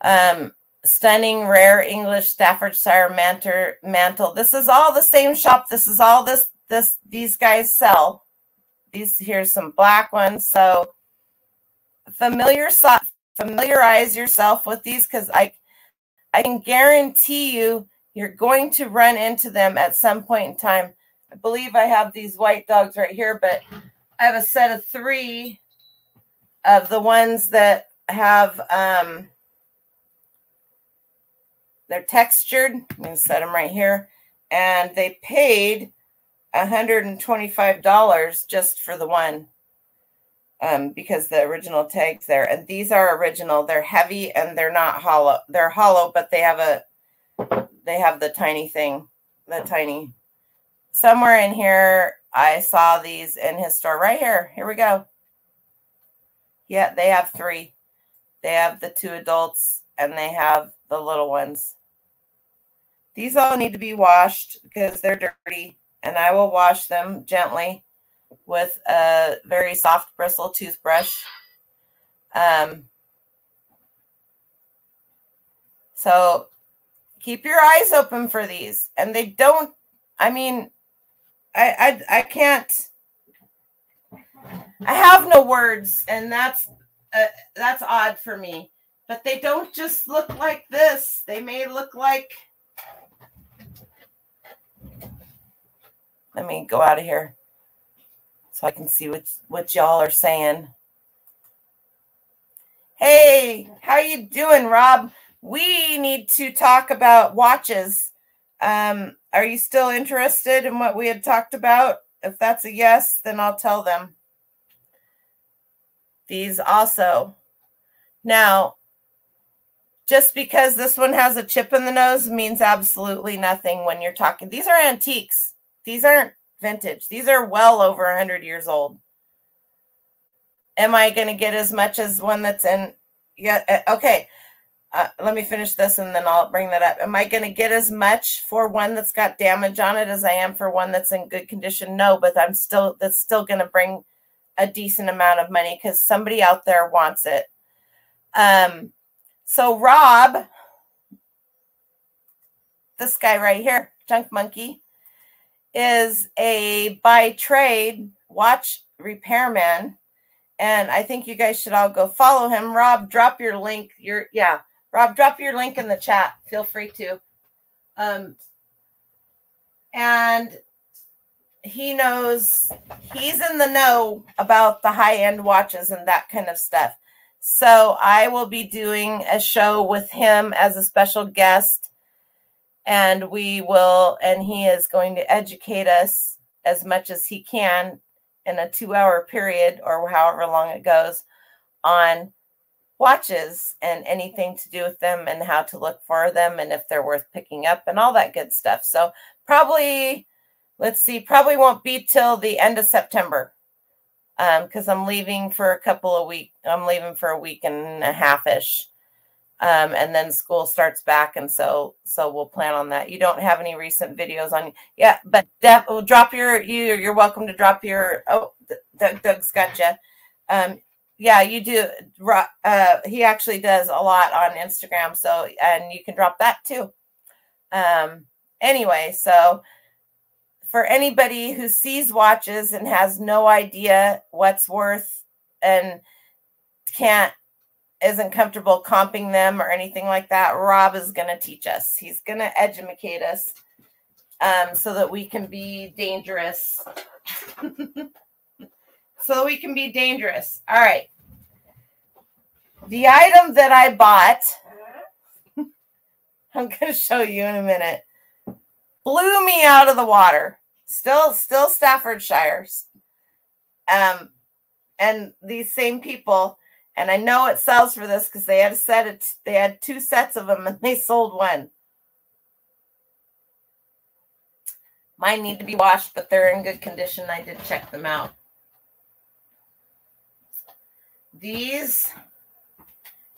Um, stunning, rare English Staffordshire mantle, mantle. This is all the same shop. This is all this, this, these guys sell. These, here's some black ones. So familiar, familiarize yourself with these because I, I can guarantee you you're going to run into them at some point in time. I believe I have these white dogs right here, but I have a set of three of the ones that have um they're textured. I'm going to set them right here. And they paid $125 just for the one um, because the original tag's there. And these are original. They're heavy and they're not hollow. They're hollow, but they have a they have the tiny thing, the tiny. Somewhere in here, I saw these in his store right here. Here we go. Yeah, they have three. They have the two adults and they have the little ones. These all need to be washed because they're dirty and I will wash them gently with a very soft bristle toothbrush. Um, so keep your eyes open for these. And they don't, I mean, I, I, I can't, I have no words and that's, uh, that's odd for me, but they don't just look like this. They may look like, let me go out of here so I can see what what y'all are saying. Hey, how you doing, Rob? We need to talk about watches. Um, are you still interested in what we had talked about? if that's a yes, then I'll tell them. These also. Now, just because this one has a chip in the nose means absolutely nothing when you're talking. These are antiques. These aren't vintage. These are well over 100 years old. Am I going to get as much as one that's in? Yeah. eh, Okay. Uh, let me finish this and then I'll bring that up. Am I going to get as much for one that's got damage on it as I am for one that's in good condition? No, but I'm still, that's still going to bring a decent amount of money because somebody out there wants it. Um, so Rob, this guy right here, Junk Monkey, is a by trade watch repairman. And I think you guys should all go follow him. Rob, drop your link. Your yeah, Rob, drop your link in the chat. Feel free to. Um, and he knows he's in the know about the high end watches and that kind of stuff. So I will be doing a show with him as a special guest. And we will, and he is going to educate us as much as he can in a two hour period or however long it goes on watches and anything to do with them and how to look for them and if they're worth picking up and all that good stuff. So probably, let's see, probably won't be till the end of September um, because I'm leaving for a couple of weeks. I'm leaving for a week and a half ish. Um, and then school starts back, and so so we'll plan on that. You don't have any recent videos on, yeah, but that will drop your you. You're welcome to drop your. Oh, Doug, Doug's got you. Um, yeah, you do. Uh, he actually does a lot on Instagram, so and you can drop that too. Um, anyway, so for anybody who sees watches and has no idea what's worth and can't isn't comfortable comping them or anything like that, Rob is going to teach us. He's going to educate us um, so that we can be dangerous. so we can be dangerous. All right. The item that I bought, I'm going to show you in a minute, blew me out of the water. Still, still Staffordshire. Um, and these same people and I know it sells for this because they had a set it. They had two sets of them and they sold one. Mine need to be washed, but they're in good condition. I did check them out. These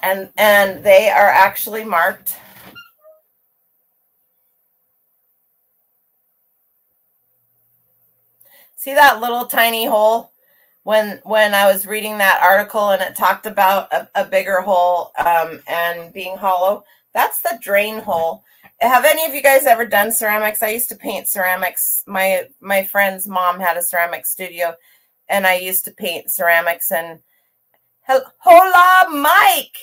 and and they are actually marked. See that little tiny hole? When when I was reading that article and it talked about a, a bigger hole um, and being hollow. That's the drain hole. Have any of you guys ever done ceramics? I used to paint ceramics. My my friend's mom had a ceramic studio, and I used to paint ceramics. And hola, Mike.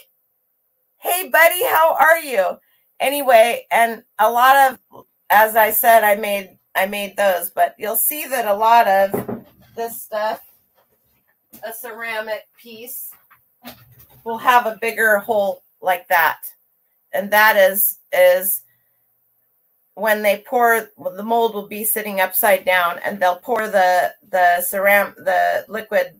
Hey, buddy, how are you? Anyway, and a lot of, as I said, I made I made those, but you'll see that a lot of this stuff a ceramic piece will have a bigger hole like that. And that is, is when they pour, the mold will be sitting upside down and they'll pour the, the ceramic, the liquid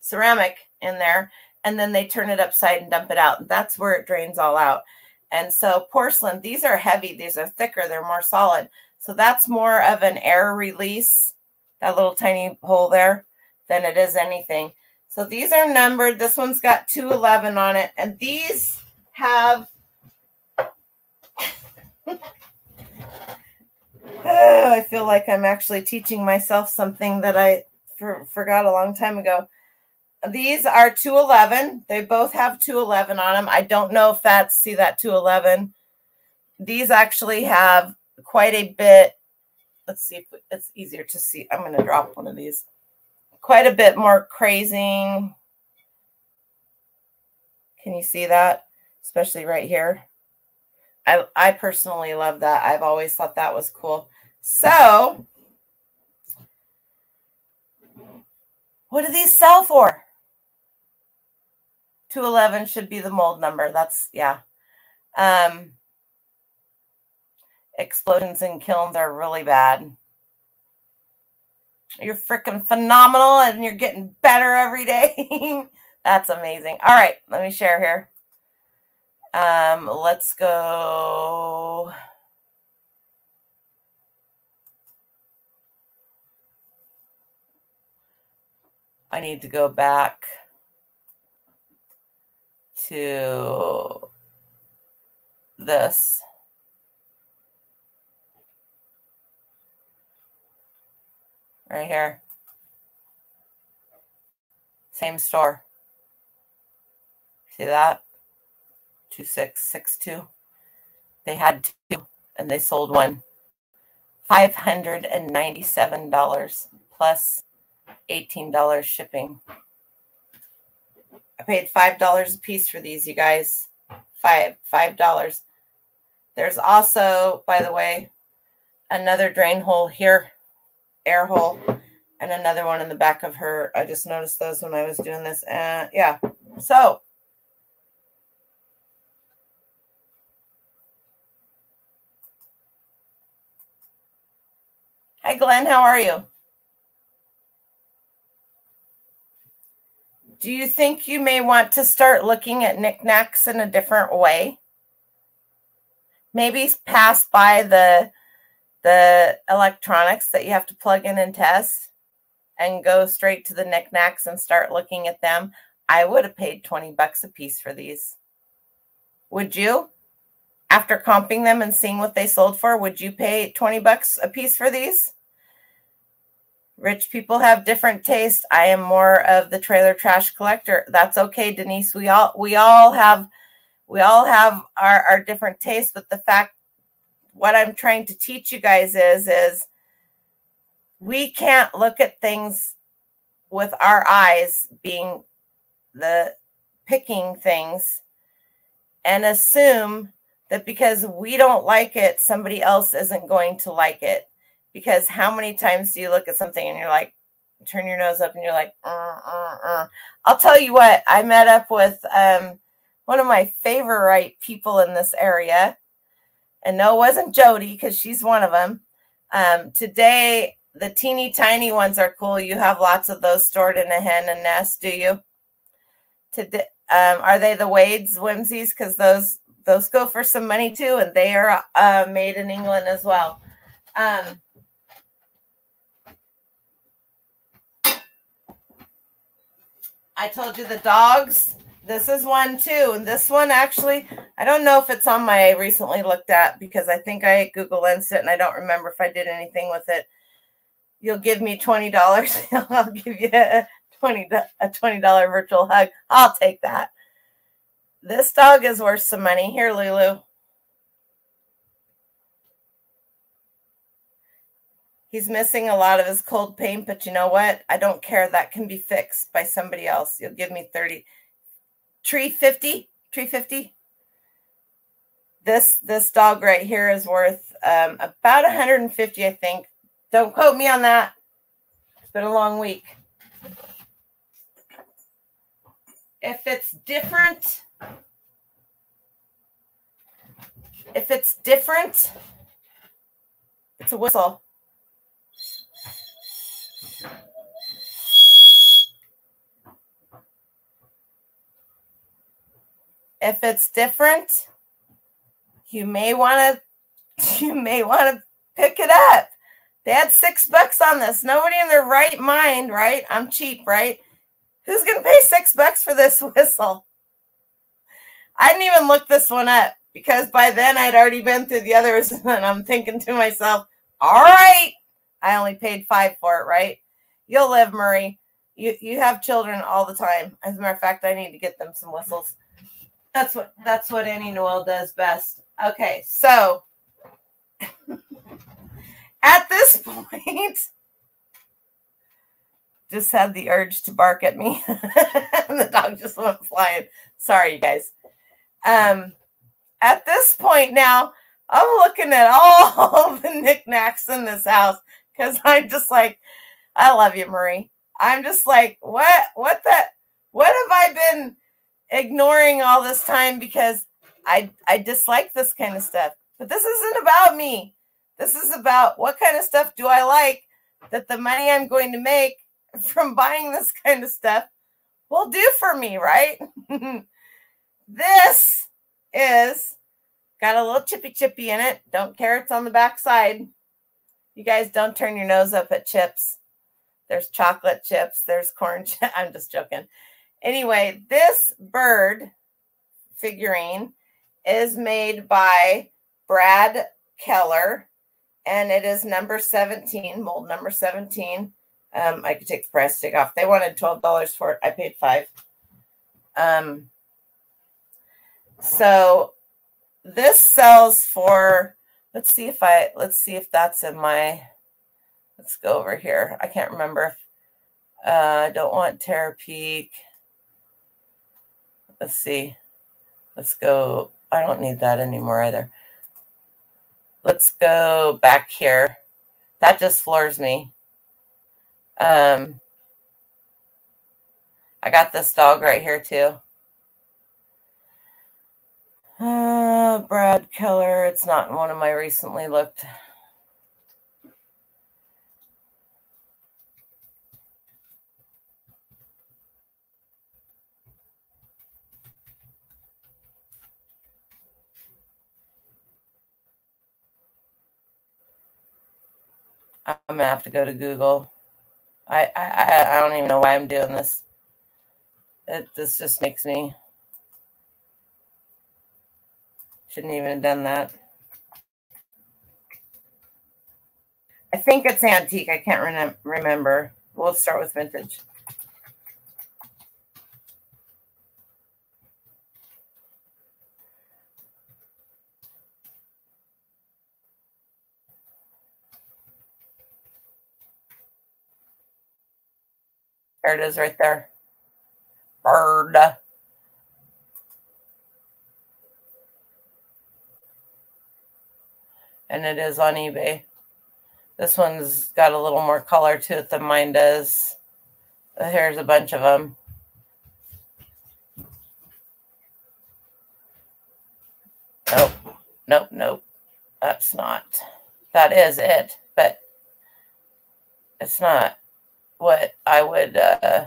ceramic in there and then they turn it upside and dump it out. That's where it drains all out. And so porcelain, these are heavy, these are thicker, they're more solid. So that's more of an air release, that little tiny hole there than it is anything. So these are numbered. This one's got 211 on it. And these have... oh, I feel like I'm actually teaching myself something that I for, forgot a long time ago. These are 211. They both have 211 on them. I don't know if that's, see that 211. These actually have quite a bit. Let's see if it's easier to see. I'm going to drop one of these quite a bit more crazing. Can you see that? Especially right here. I, I personally love that. I've always thought that was cool. So, what do these sell for? 211 should be the mold number. That's, yeah. Um, explosions in kilns are really bad. You're freaking phenomenal and you're getting better every day. That's amazing. All right, let me share here. Um, let's go. I need to go back to this. Right here. Same store. See that? 2662. They had two and they sold one. $597 plus $18 shipping. I paid $5 a piece for these, you guys. Five, $5. There's also, by the way, another drain hole here, air hole, and another one in the back of her. I just noticed those when I was doing this. And uh, yeah, so Hi, Glenn. How are you? Do you think you may want to start looking at knickknacks in a different way? Maybe pass by the the electronics that you have to plug in and test and go straight to the knickknacks and start looking at them. I would have paid 20 bucks a piece for these. Would you? After comping them and seeing what they sold for, would you pay 20 bucks a piece for these? Rich people have different tastes. I am more of the trailer trash collector. That's okay, Denise. We all we all have we all have our, our different tastes, but the fact what I'm trying to teach you guys is is we can't look at things with our eyes being the picking things and assume that because we don't like it, somebody else isn't going to like it because how many times do you look at something and you're like, turn your nose up and you're like, uh, uh, uh. I'll tell you what, I met up with um, one of my favorite people in this area. And no, it wasn't Jody because she's one of them. Um, today, the teeny tiny ones are cool. You have lots of those stored in a hen and nest, do you? Today, um, are they the Wade's Whimsies? Because those those go for some money too, and they are uh, made in England as well. Um, I told you the dogs. This is one too. And this one actually, I don't know if it's on my recently looked at because I think I Google Lens it and I don't remember if I did anything with it. You'll give me $20. I'll give you a 20 a $20 virtual hug. I'll take that. This dog is worth some money. Here, Lulu. He's missing a lot of his cold paint, but you know what? I don't care. That can be fixed by somebody else. You'll give me 30. Tree 50? Tree 50? This this dog right here is worth um, about 150, I think. Don't quote me on that. It's been a long week. If it's different, if it's different, it's a whistle. If it's different, you may want to you may want to pick it up. They had six bucks on this. Nobody in their right mind, right? I'm cheap, right? Who's gonna pay six bucks for this whistle? I didn't even look this one up because by then I'd already been through the others, and I'm thinking to myself, all right, I only paid five for it, right? You'll live, Murray. You you have children all the time. As a matter of fact, I need to get them some whistles. That's what that's what Annie Noel does best. Okay, so at this point, just had the urge to bark at me, and the dog just went flying. Sorry, you guys. Um, at this point now, I'm looking at all the knickknacks in this house because I'm just like, I love you, Marie. I'm just like, what? What the? What have I been? Ignoring all this time because I I dislike this kind of stuff. But this isn't about me. This is about what kind of stuff do I like that the money I'm going to make from buying this kind of stuff will do for me, right? this is got a little chippy chippy in it. Don't care it's on the back side. You guys don't turn your nose up at chips. There's chocolate chips. There's corn. I'm just joking. Anyway, this bird figurine is made by Brad Keller and it is number 17, mold number 17. Um, I could take the price tag off. They wanted $12 for it. I paid five. Um, so this sells for, let's see if I, let's see if that's in my, let's go over here. I can't remember. Uh, I don't want Terapeak. Let's see. Let's go. I don't need that anymore either. Let's go back here. That just floors me. Um, I got this dog right here too. Uh, Brad Keller. It's not one of my recently looked. I'm gonna have to go to Google. I I I don't even know why I'm doing this. It this just makes me shouldn't even have done that. I think it's antique. I can't re- remember. We'll start with vintage. There it is right there. Bird. And it is on eBay. This one's got a little more color to it than mine does. Here's a bunch of them. Nope. Nope. Nope. That's not. That is it. But it's not what I would. Uh,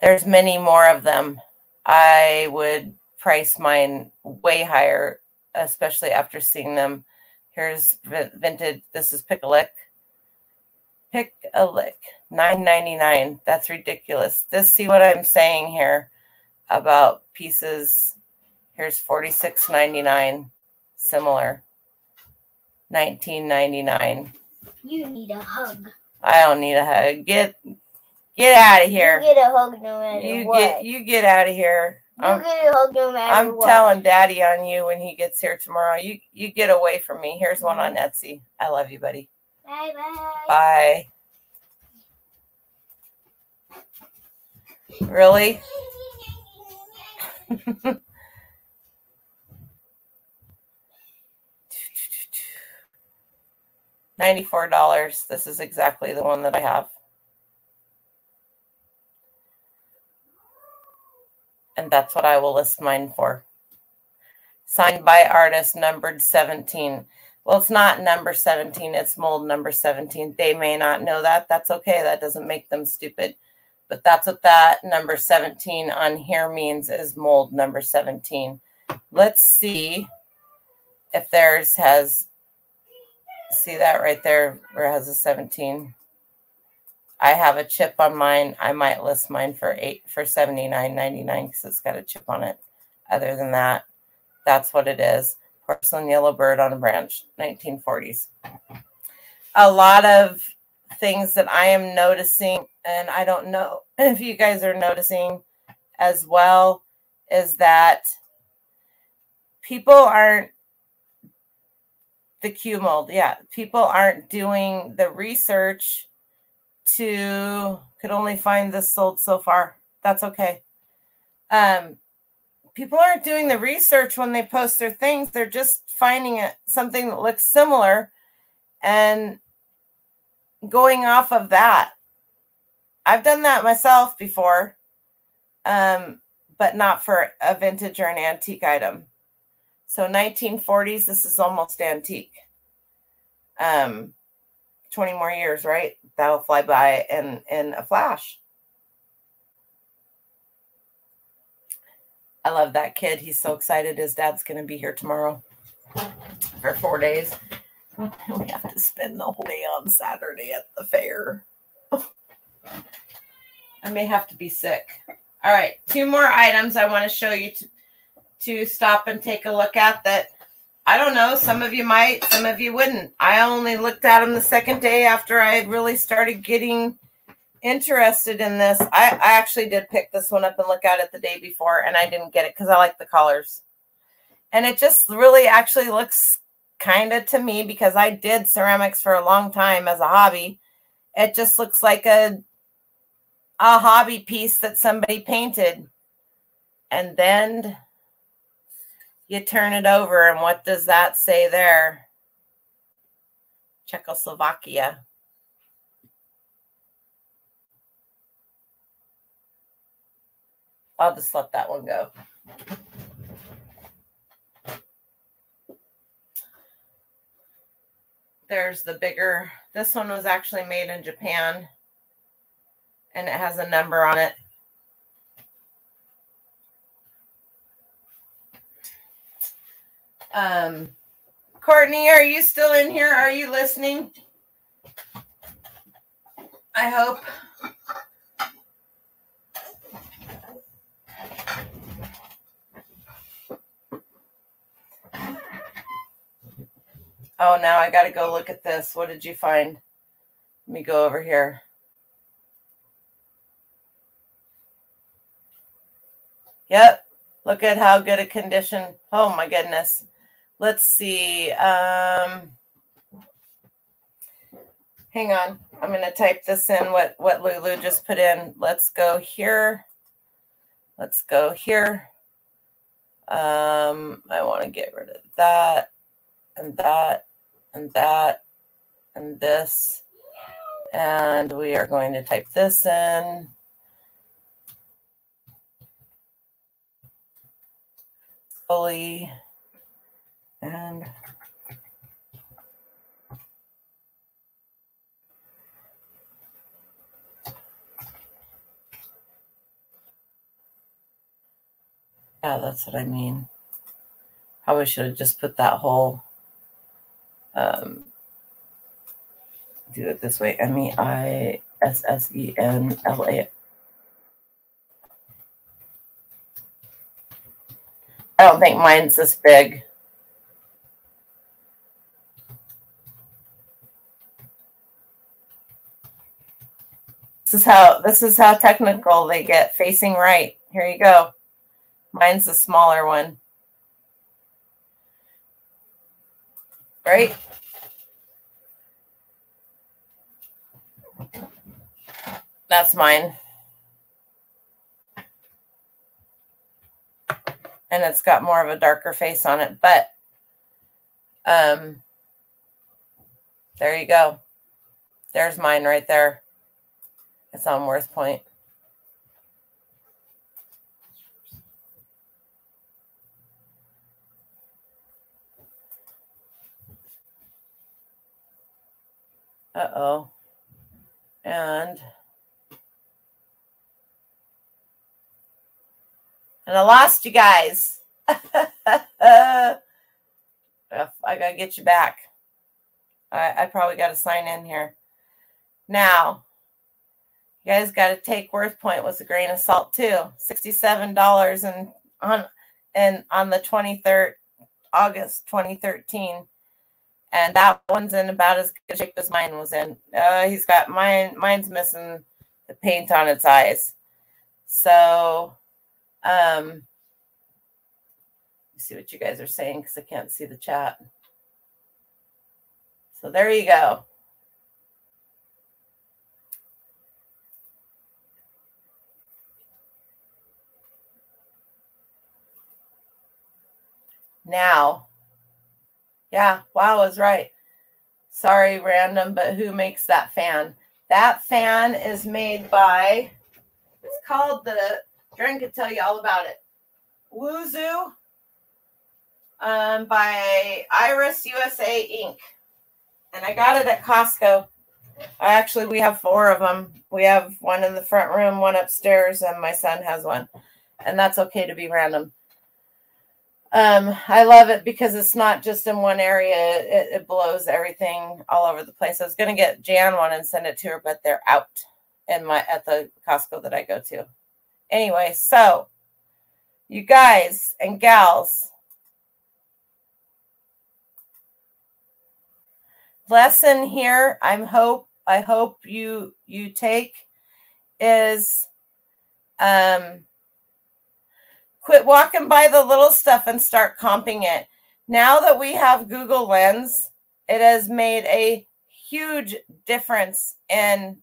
there's many more of them. I would price mine way higher, especially after seeing them. Here's vintage. This is pick a lick. Pick a lick. Nine ninety nine. That's ridiculous. This see what I'm saying here about pieces. Here's forty six ninety nine. Similar. Nineteen ninety nine. You need a hug. I don't need a hug. Get get out of here. You get a hug no matter You what. get you get out of here. you I'm, get a hug no matter I'm what. telling Daddy on you when he gets here tomorrow. You you get away from me. Here's one on mm-hmm. Etsy. I love you, buddy. Bye bye. Bye. Really? $94. This is exactly the one that I have. And that's what I will list mine for. Signed by artist, numbered 17. Well, it's not number 17, it's mold number 17. They may not know that. That's okay. That doesn't make them stupid. But that's what that number 17 on here means is mold number 17. Let's see if theirs has see that right there where it has a 17 i have a chip on mine. I might list mine for eight for 79.99 because it's got a chip on it. Other than that that's what it is. Porcelain yellow bird on a branch 1940s a lot of things that i am noticing and i don't know if you guys are noticing as well is that people aren't the Q mold. Yeah, people aren't doing the research to could only find this sold so far. That's okay. Um, people aren't doing the research when they post their things. They're just finding it something that looks similar and going off of that. I've done that myself before, um, but not for a vintage or an antique item. So 1940s, this is almost antique. Um, 20 more years, right? That'll fly by in in a flash. I love that kid. He's so excited his dad's going to be here tomorrow for four days. We have to spend the whole day on Saturday at the fair. I may have to be sick. All right, two more items I want to show you to, to stop and take a look at that I don't know. Some of you might, some of you wouldn't. I only looked at them the second day after I had really started getting interested in this. I, I actually did pick this one up and look at it the day before, and I didn't get it because I like the colors. And it just really actually looks kind of to me because I did ceramics for a long time as a hobby. It just looks like a a hobby piece that somebody painted. And then you turn it over, and what does that say there? Czechoslovakia. I'll just let that one go. There's the bigger, this one was actually made in Japan and it has a number on it. Um, Courtney, are you still in here? Are you listening? I hope. Oh, now I got to go look at this. What did you find? Let me go over here. Yep. Look at how good a condition. Oh my goodness. Let's see. Um, hang on. I'm going to type this in what, what Lulu just put in. Let's go here. Let's go here. Um, I want to get rid of that and that and that and this. And we are going to type this in. Fully and Yeah, that's what I mean. Probably should have just put that whole um, do it this way. M E I S S E N L A. I don't think mine's this big. This is how this is how technical they get facing right. Here you go. Mine's the smaller one. Right? That's mine. And it's got more of a darker face on it, but um there you go. There's mine right there. It's on WorthPoint. Uh-oh. And and I lost you guys. I gotta get you back. I, I probably gotta sign in here. Now, you guys got to take WorthPoint with a grain of salt too. Sixty-seven dollars and on and on the twenty-third August, twenty thirteen, and that one's in about as good shape as mine was in. Uh, he's got mine. Mine's missing the paint on its eyes. So, um, see what you guys are saying because I can't see the chat. So there you go. Now. Yeah, wow was right. Sorry, random, but who makes that fan? That fan is made by, it's called the, Dren could tell you all about it. Woozoo um, by Iris USA Inc. and I got it at Costco. I actually we have four of them. We have one in the front room, one upstairs, and my son has one, and that's okay to be random. Um, I love it because it's not just in one area. It, it blows everything all over the place. I was gonna get Jan one and send it to her, but they're out in my at the Costco that I go to. Anyway, so you guys and gals, lesson here. I'm hope I hope you you take is um quit walking by the little stuff and start comping it. Now that we have Google Lens, it has made a huge difference in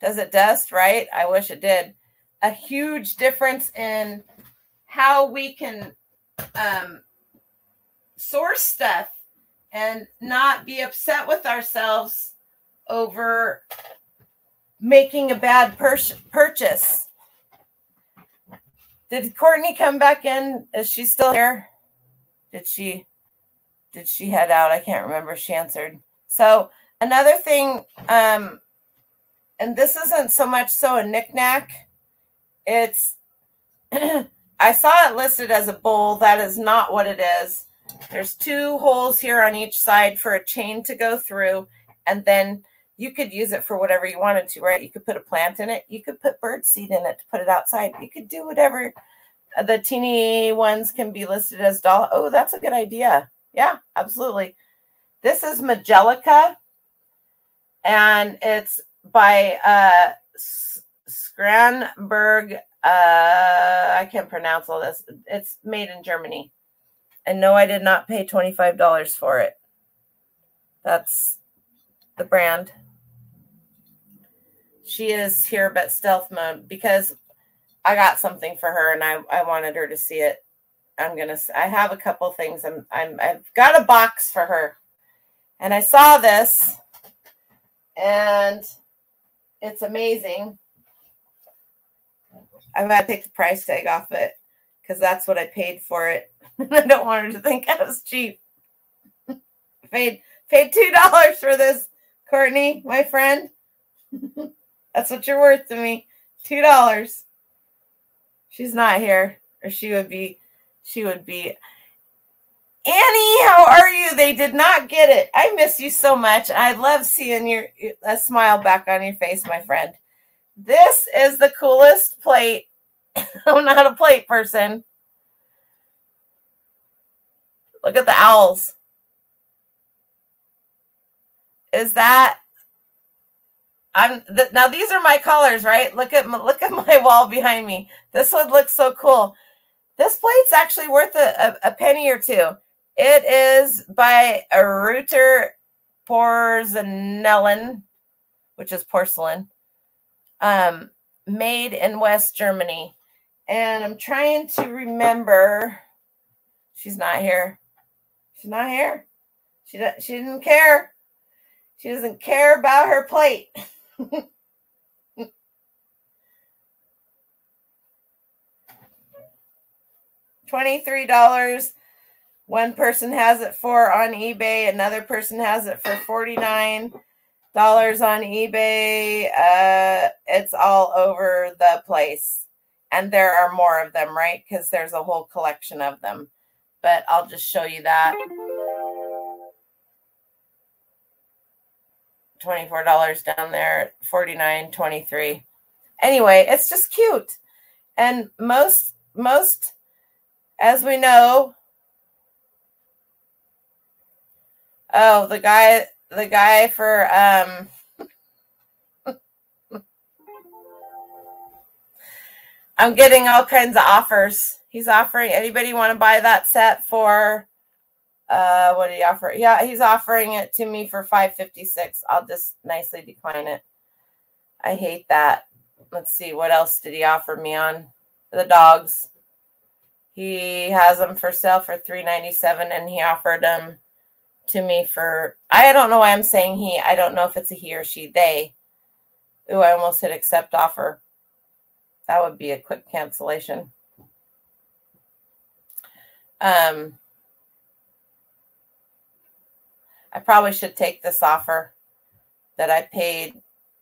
does it dust, right? I wish it did. A huge difference in how we can um, source stuff and not be upset with ourselves over making a bad pur- purchase. Did Courtney come back in? Is she still here? Did she did she head out? I can't remember. She answered. So another thing, um, and this isn't so much so a knickknack. It's I saw it listed as a bowl. That is not what it is. There's two holes here on each side for a chain to go through, and then you could use it for whatever you wanted to, right? You could put a plant in it. You could put bird seed in it to put it outside. You could do whatever. The teeny ones can be listed as doll. Oh, that's a good idea. Yeah, absolutely. This is Majolica, and it's by uh, Schramberg. Uh, I can't pronounce all this. It's made in Germany. And no, I did not pay $25 for it. That's the brand. She is here but stealth mode because I got something for her and I, I wanted her to see it. I'm gonna I have a couple things. I'm I'm I've got a box for her. And I saw this and it's amazing. Got to take the price tag off it because that's what I paid for it. I don't want her to think I was cheap. paid paid two dollars for this, Courtney, my friend. that's what you're worth to me. Two dollars. She's not here, or she would be. She would be. Annie, how are you? They did not get it. I miss you so much. I love seeing your a smile back on your face, my friend. This is the coolest plate. I'm not a plate person. Look at the owls. Is that I'm th- now these are my colors, right? Look at my, look at my wall behind me. This one looks so cool. This plate's actually worth a, a, a penny or two. It is by a Reutter Porzellan, which is porcelain, um, made in West Germany. And I'm trying to remember. She's not here. She's not here. She she didn't care. She doesn't care about her plate. Twenty-three dollars. One person has it for on eBay. Another person has it for forty-nine dollars on eBay. Uh, it's all over the place, and there are more of them, right? Because there's a whole collection of them. But I'll just show you that. $24 down there, 49 23 Anyway, it's just cute. And most most as we know, oh, the guy the guy for um I'm getting all kinds of offers. He's offering anybody want to buy that set for uh what did he offer? Yeah, he's offering it to me for 556. I'll just nicely decline it. I hate that. Let's see what else did he offer me on the dogs. He has them for sale for 397 and he offered them to me for I don't know why I'm saying he. I don't know if it's a he or she. They. Ooh, I almost hit accept offer. That would be a quick cancellation. Um I probably should take this offer that I paid.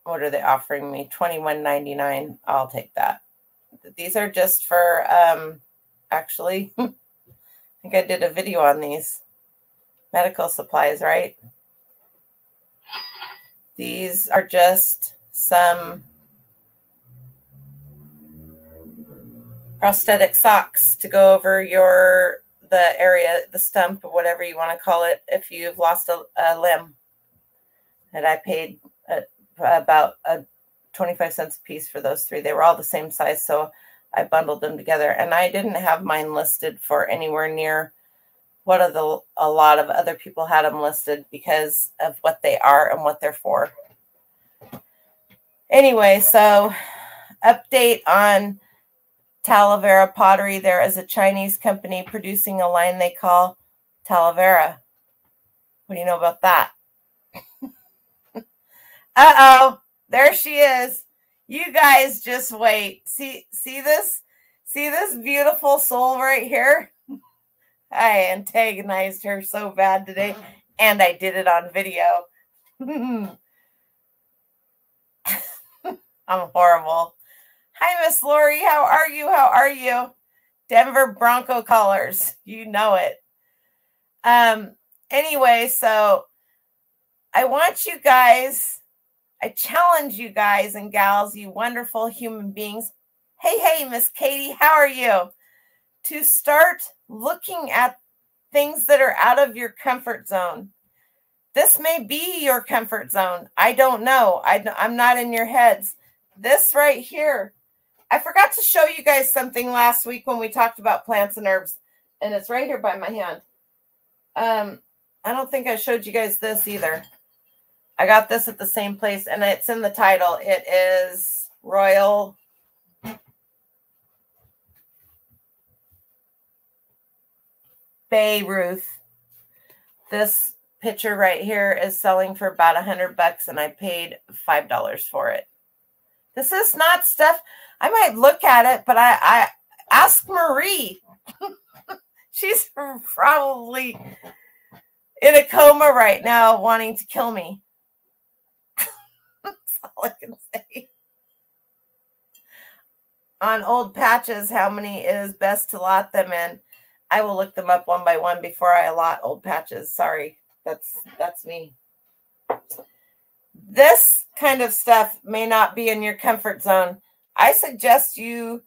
What are they offering me? Twenty one ninety nine. I'll take that. These are just for um actually I think I did a video on these medical supplies, right? These are just some prosthetic socks to go over your the area, the stump, or whatever you want to call it, if you've lost a, a limb. And I paid a, about a 25 cents a piece for those three. They were all the same size, so I bundled them together. And I didn't have mine listed for anywhere near what are the a lot of other people had them listed because of what they are and what they're for. Anyway, so update on Talavera Pottery. There is a Chinese company producing a line they call Talavera. What do you know about that? Uh-oh. There she is. You guys just wait. See see this? See this beautiful soul right here? I antagonized her so bad today and I did it on video. I'm horrible. Hi, Miss Lori. How are you? How are you? Denver Bronco colors. You know it. Um, anyway, so I want you guys, I challenge you guys and gals, you wonderful human beings. Hey, hey, Miss Katie, how are you? To start looking at things that are out of your comfort zone. This may be your comfort zone. I don't know. I, I'm not in your heads. This right here I forgot to show you guys something last week when we talked about plants and herbs, and it's right here by my hand. Um, I don't think I showed you guys this either. I got this at the same place, and it's in the title. It is Royal Bayreuth. This picture right here is selling for about a hundred bucks, and I paid five dollars for it. This is not stuff I might look at it, but I, I ask Marie. She's probably in a coma right now, wanting to kill me. That's all I can say. On old patches, how many is best to lot them in? I will look them up one by one before I allot old patches. Sorry, that's that's me. This kind of stuff may not be in your comfort zone. I suggest you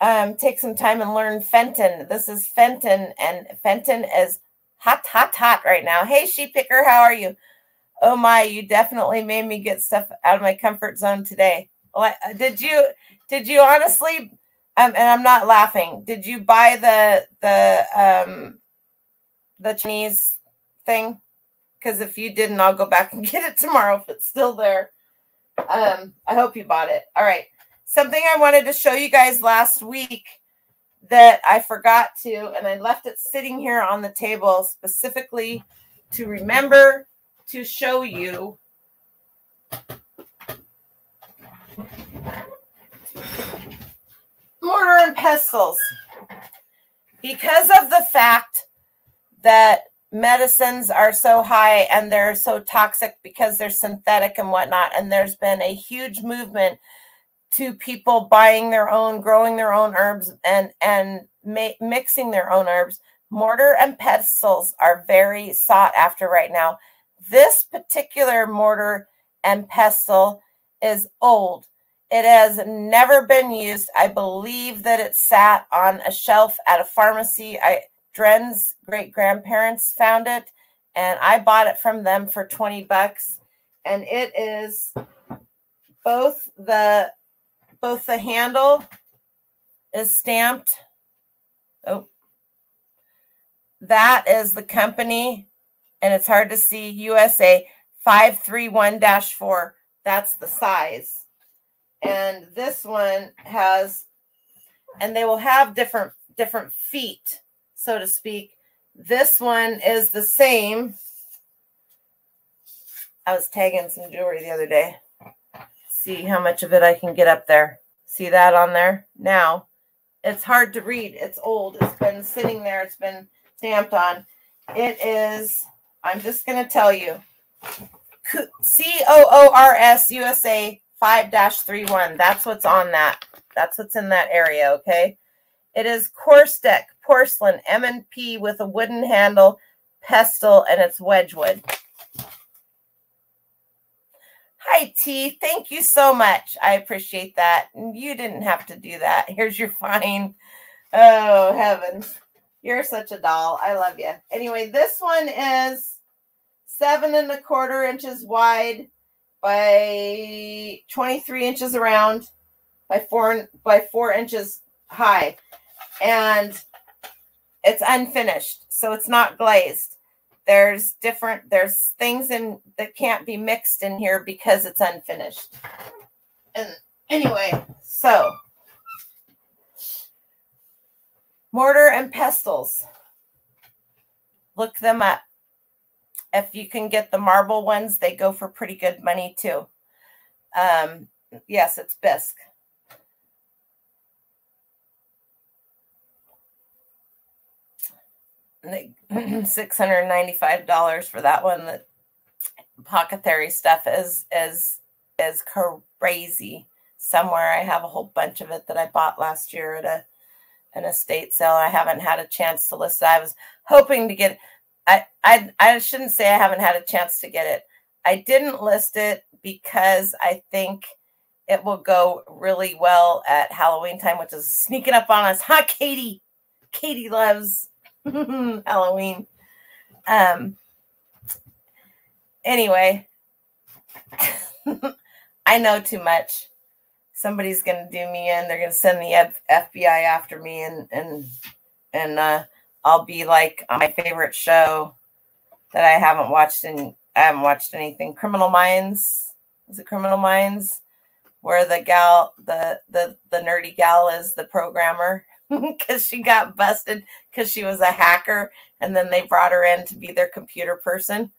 um, take some time and learn Fenton. This is Fenton, and Fenton is hot, hot, hot right now. Hey, sheep picker, how are you? Oh my, you definitely made me get stuff out of my comfort zone today. Did you? Did you honestly? Um, and I'm not laughing. Did you buy the the um the Chinese thing? Because if you didn't, I'll go back and get it tomorrow if it's still there. Um, I hope you bought it. All right something I wanted to show you guys last week that I forgot to, and I left it sitting here on the table specifically to remember to show you. Mortar and pestles. Because of the fact that medicines are so high and they're so toxic because they're synthetic and whatnot, and there's been a huge movement to people buying their own, growing their own herbs, and and mixing their own herbs. Mortar and pestles are very sought after right now. This particular mortar and pestle is old. It has never been used. I believe that it sat on a shelf at a pharmacy. I Dren's great grandparents found it, and I bought it from them for 20 bucks. And it is both the both the handle is stamped. Oh, that is the company, and it's hard to see USA 531 4. That's the size. And this one has, and they will have different different feet, so to speak. This one is the same. I was tagging some jewelry the other day see how much of it I can get up there. See that on there? Now, it's hard to read. It's old. It's been sitting there. It's been stamped on. It is I'm just going to tell you. C O O R S USA 5 31. That's what's on that. That's what's in that area, okay? It is CoorsTek porcelain M&P with a wooden handle, pestle, and it's Wedgwood. T. Thank you so much. I appreciate that. You didn't have to do that. Here's your fine. Oh, heavens. You're such a doll. I love you. Anyway, this one is seven and a quarter inches wide by 23 inches around by four by four inches high. And it's unfinished, so it's not glazed. There's different, there's things in that can't be mixed in here because it's unfinished. And anyway, so Mortar and pestles. Look them up. If you can get the marble ones, they go for pretty good money too. Um, yes, it's bisque. $695 for that one. The Apothecary stuff is is is crazy. Somewhere I have a whole bunch of it that I bought last year at a an estate sale. I haven't had a chance to list it. I was hoping to get I, I I shouldn't say I haven't had a chance to get it. I didn't list it because I think it will go really well at Halloween time, which is sneaking up on us. Huh, Katie? Katie loves Halloween. Um anyway, I know too much somebody's going to do me in. They're going to send the F- FBI after me, and and and uh, I'll be like my favorite show that I haven't watched and I haven't watched anything. Criminal Minds is it Criminal Minds, where the gal, the the the nerdy gal, is the programmer because she got busted because she was a hacker, and then they brought her in to be their computer person.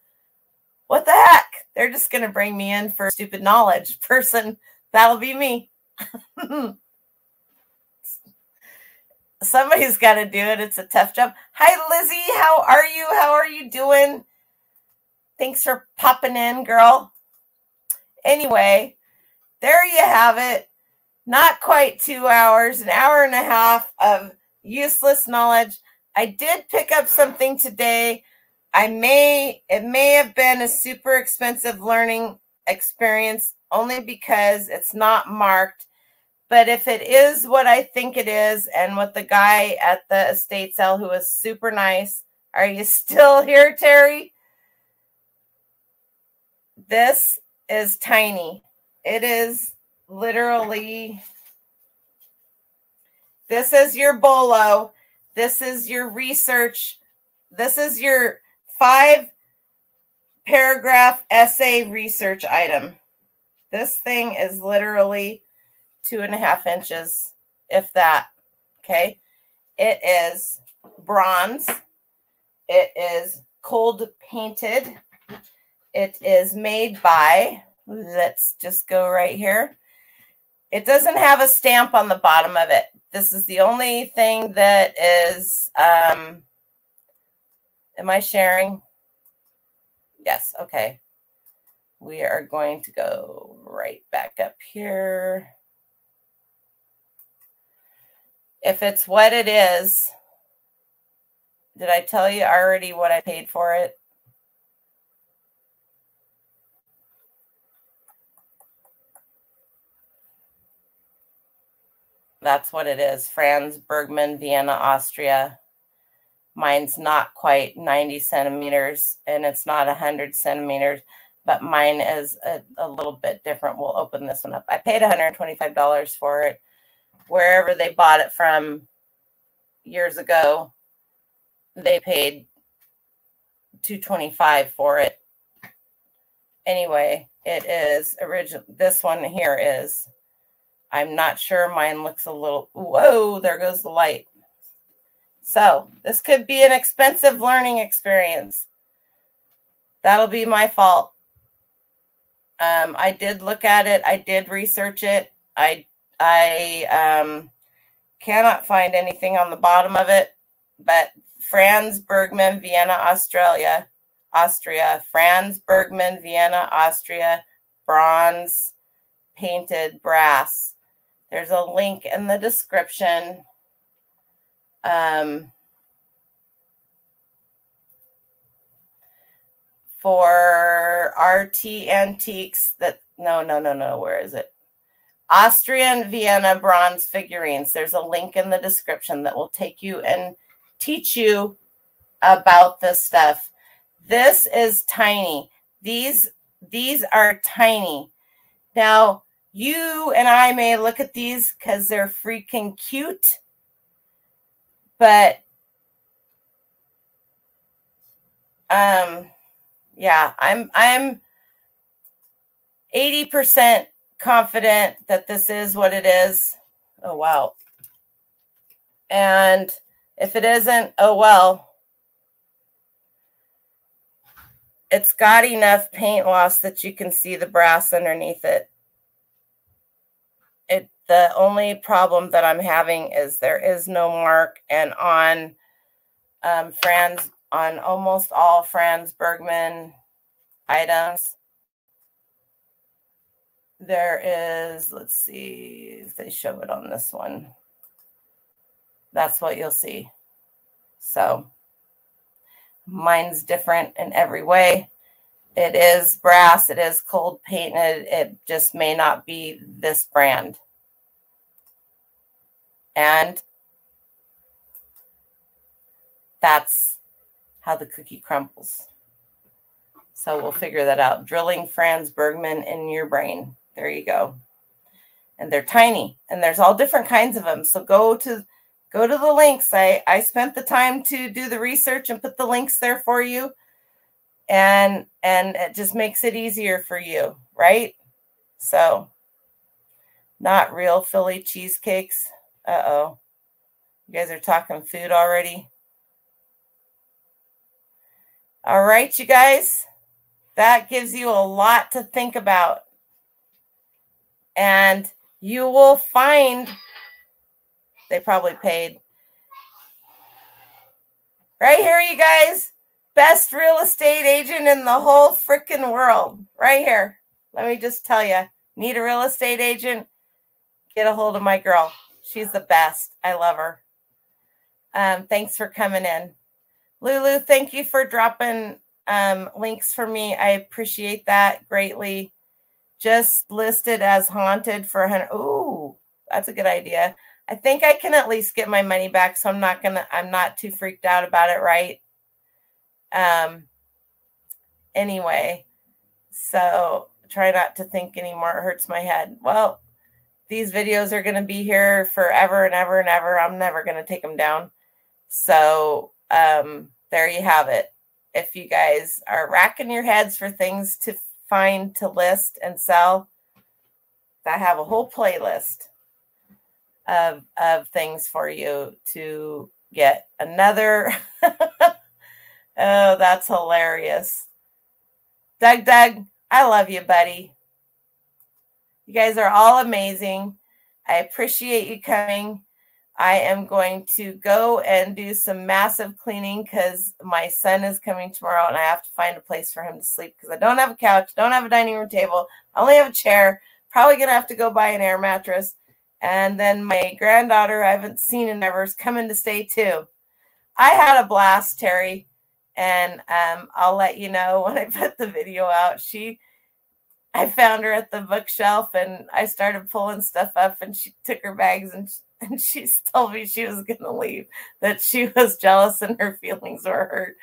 What the heck? They're just going to bring me in for stupid knowledge person That'll be me. Somebody's got to do it. It's a tough job. Hi, Lizzie. How are you? How are you doing? Thanks for popping in, girl. Anyway, there you have it. Not quite two hours, an hour and a half of useless knowledge. I did pick up something today. I may, it may have been a super expensive learning experience only because it's not marked. But if it is what I think it is, and what the guy at the estate sale who was super nice, are you still here, Terry? This is tiny. It is literally, this is your bolo. This is your research. This is your five paragraph essay research item. This thing is literally two and a half inches, if that. Okay. It is bronze. It is cold painted. It is made by, let's just go right here. It doesn't have a stamp on the bottom of it. This is the only thing that is, um, am I sharing? Yes. Okay we are going to go right back up here. If it's what it is, did I tell you already what I paid for it? That's what it is. Franz Bergmann, Vienna, Austria. Mine's not quite 90 centimeters and it's not 100 centimeters but mine is a, a little bit different. We'll open this one up. I paid $125 for it. Wherever they bought it from years ago, they paid 225 for it. Anyway, it is original. This one here is, I'm not sure mine looks a little, whoa, there goes the light. So this could be an expensive learning experience. That'll be my fault. Um, I did look at it. I did research it. I I um, cannot find anything on the bottom of it, but Franz Bergmann, Vienna, Australia, Austria, Franz Bergmann, Vienna, Austria, bronze, painted brass. There's a link in the description. Um, for RT Antiques that no no no no where is it? Austrian Vienna bronze figurines. There's a link in the description that will take you and teach you about this stuff. This is tiny. These these are tiny. Now you and I may look at these because they're freaking cute but um yeah, I'm I'm 80% confident that this is what it is. Oh wow. And if it isn't, oh well. It's got enough paint loss that you can see the brass underneath it. The only problem that I'm having is there is no mark and on um, Franz on almost all Franz Bergmann items. There is, let's see if they show it on this one. That's what you'll see. So mine's different in every way. It is brass, it is cold painted. It just may not be this brand. And that's how the cookie crumbles. So we'll figure that out. Drilling Franz Bergmann in your brain. There you go. And they're tiny and there's all different kinds of them. So go to go to the links. I, I spent the time to do the research and put the links there for you. And and it just makes it easier for you, right? So not real Philly cheesecakes. Uh-oh. You guys are talking food already. All right, you guys, that gives you a lot to think about. And you will find they probably paid. Right here, you guys, best real estate agent in the whole freaking world. Right here. Let me just tell you need a real estate agent? Get a hold of my girl. She's the best. I love her. Um, thanks for coming in. Lulu, thank you for dropping um, links for me. I appreciate that greatly. Just listed as haunted for a Oh, that's a good idea. I think I can at least get my money back, so I'm not gonna. I'm not too freaked out about it, right? Um. Anyway, so try not to think anymore. It hurts my head. Well, these videos are going to be here forever and ever and ever. I'm never going to take them down. So um, there you have it. If you guys are racking your heads for things to find, to list, and sell, I have a whole playlist of, of things for you to get. Another, oh, that's hilarious. Doug, Doug, I love you, buddy. You guys are all amazing. I appreciate you coming. I am going to go and do some massive cleaning because my son is coming tomorrow and I have to find a place for him to sleep because I don't have a couch, don't have a dining room table, I only have a chair. Probably going to have to go buy an air mattress. And then my granddaughter, I haven't seen in ever, is coming to stay too. I had a blast, Terry, and um, I'll let you know when I put the video out. She, I found her at the bookshelf and I started pulling stuff up and she took her bags and she, and she told me she was going to leave, that she was jealous and her feelings were hurt.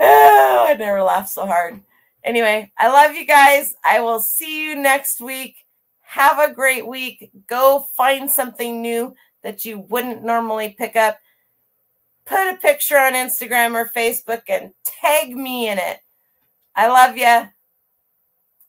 Oh, I never laughed so hard. Anyway, I love you guys. I will see you next week. Have a great week. Go find something new that you wouldn't normally pick up. Put a picture on Instagram or Facebook and tag me in it. I love you.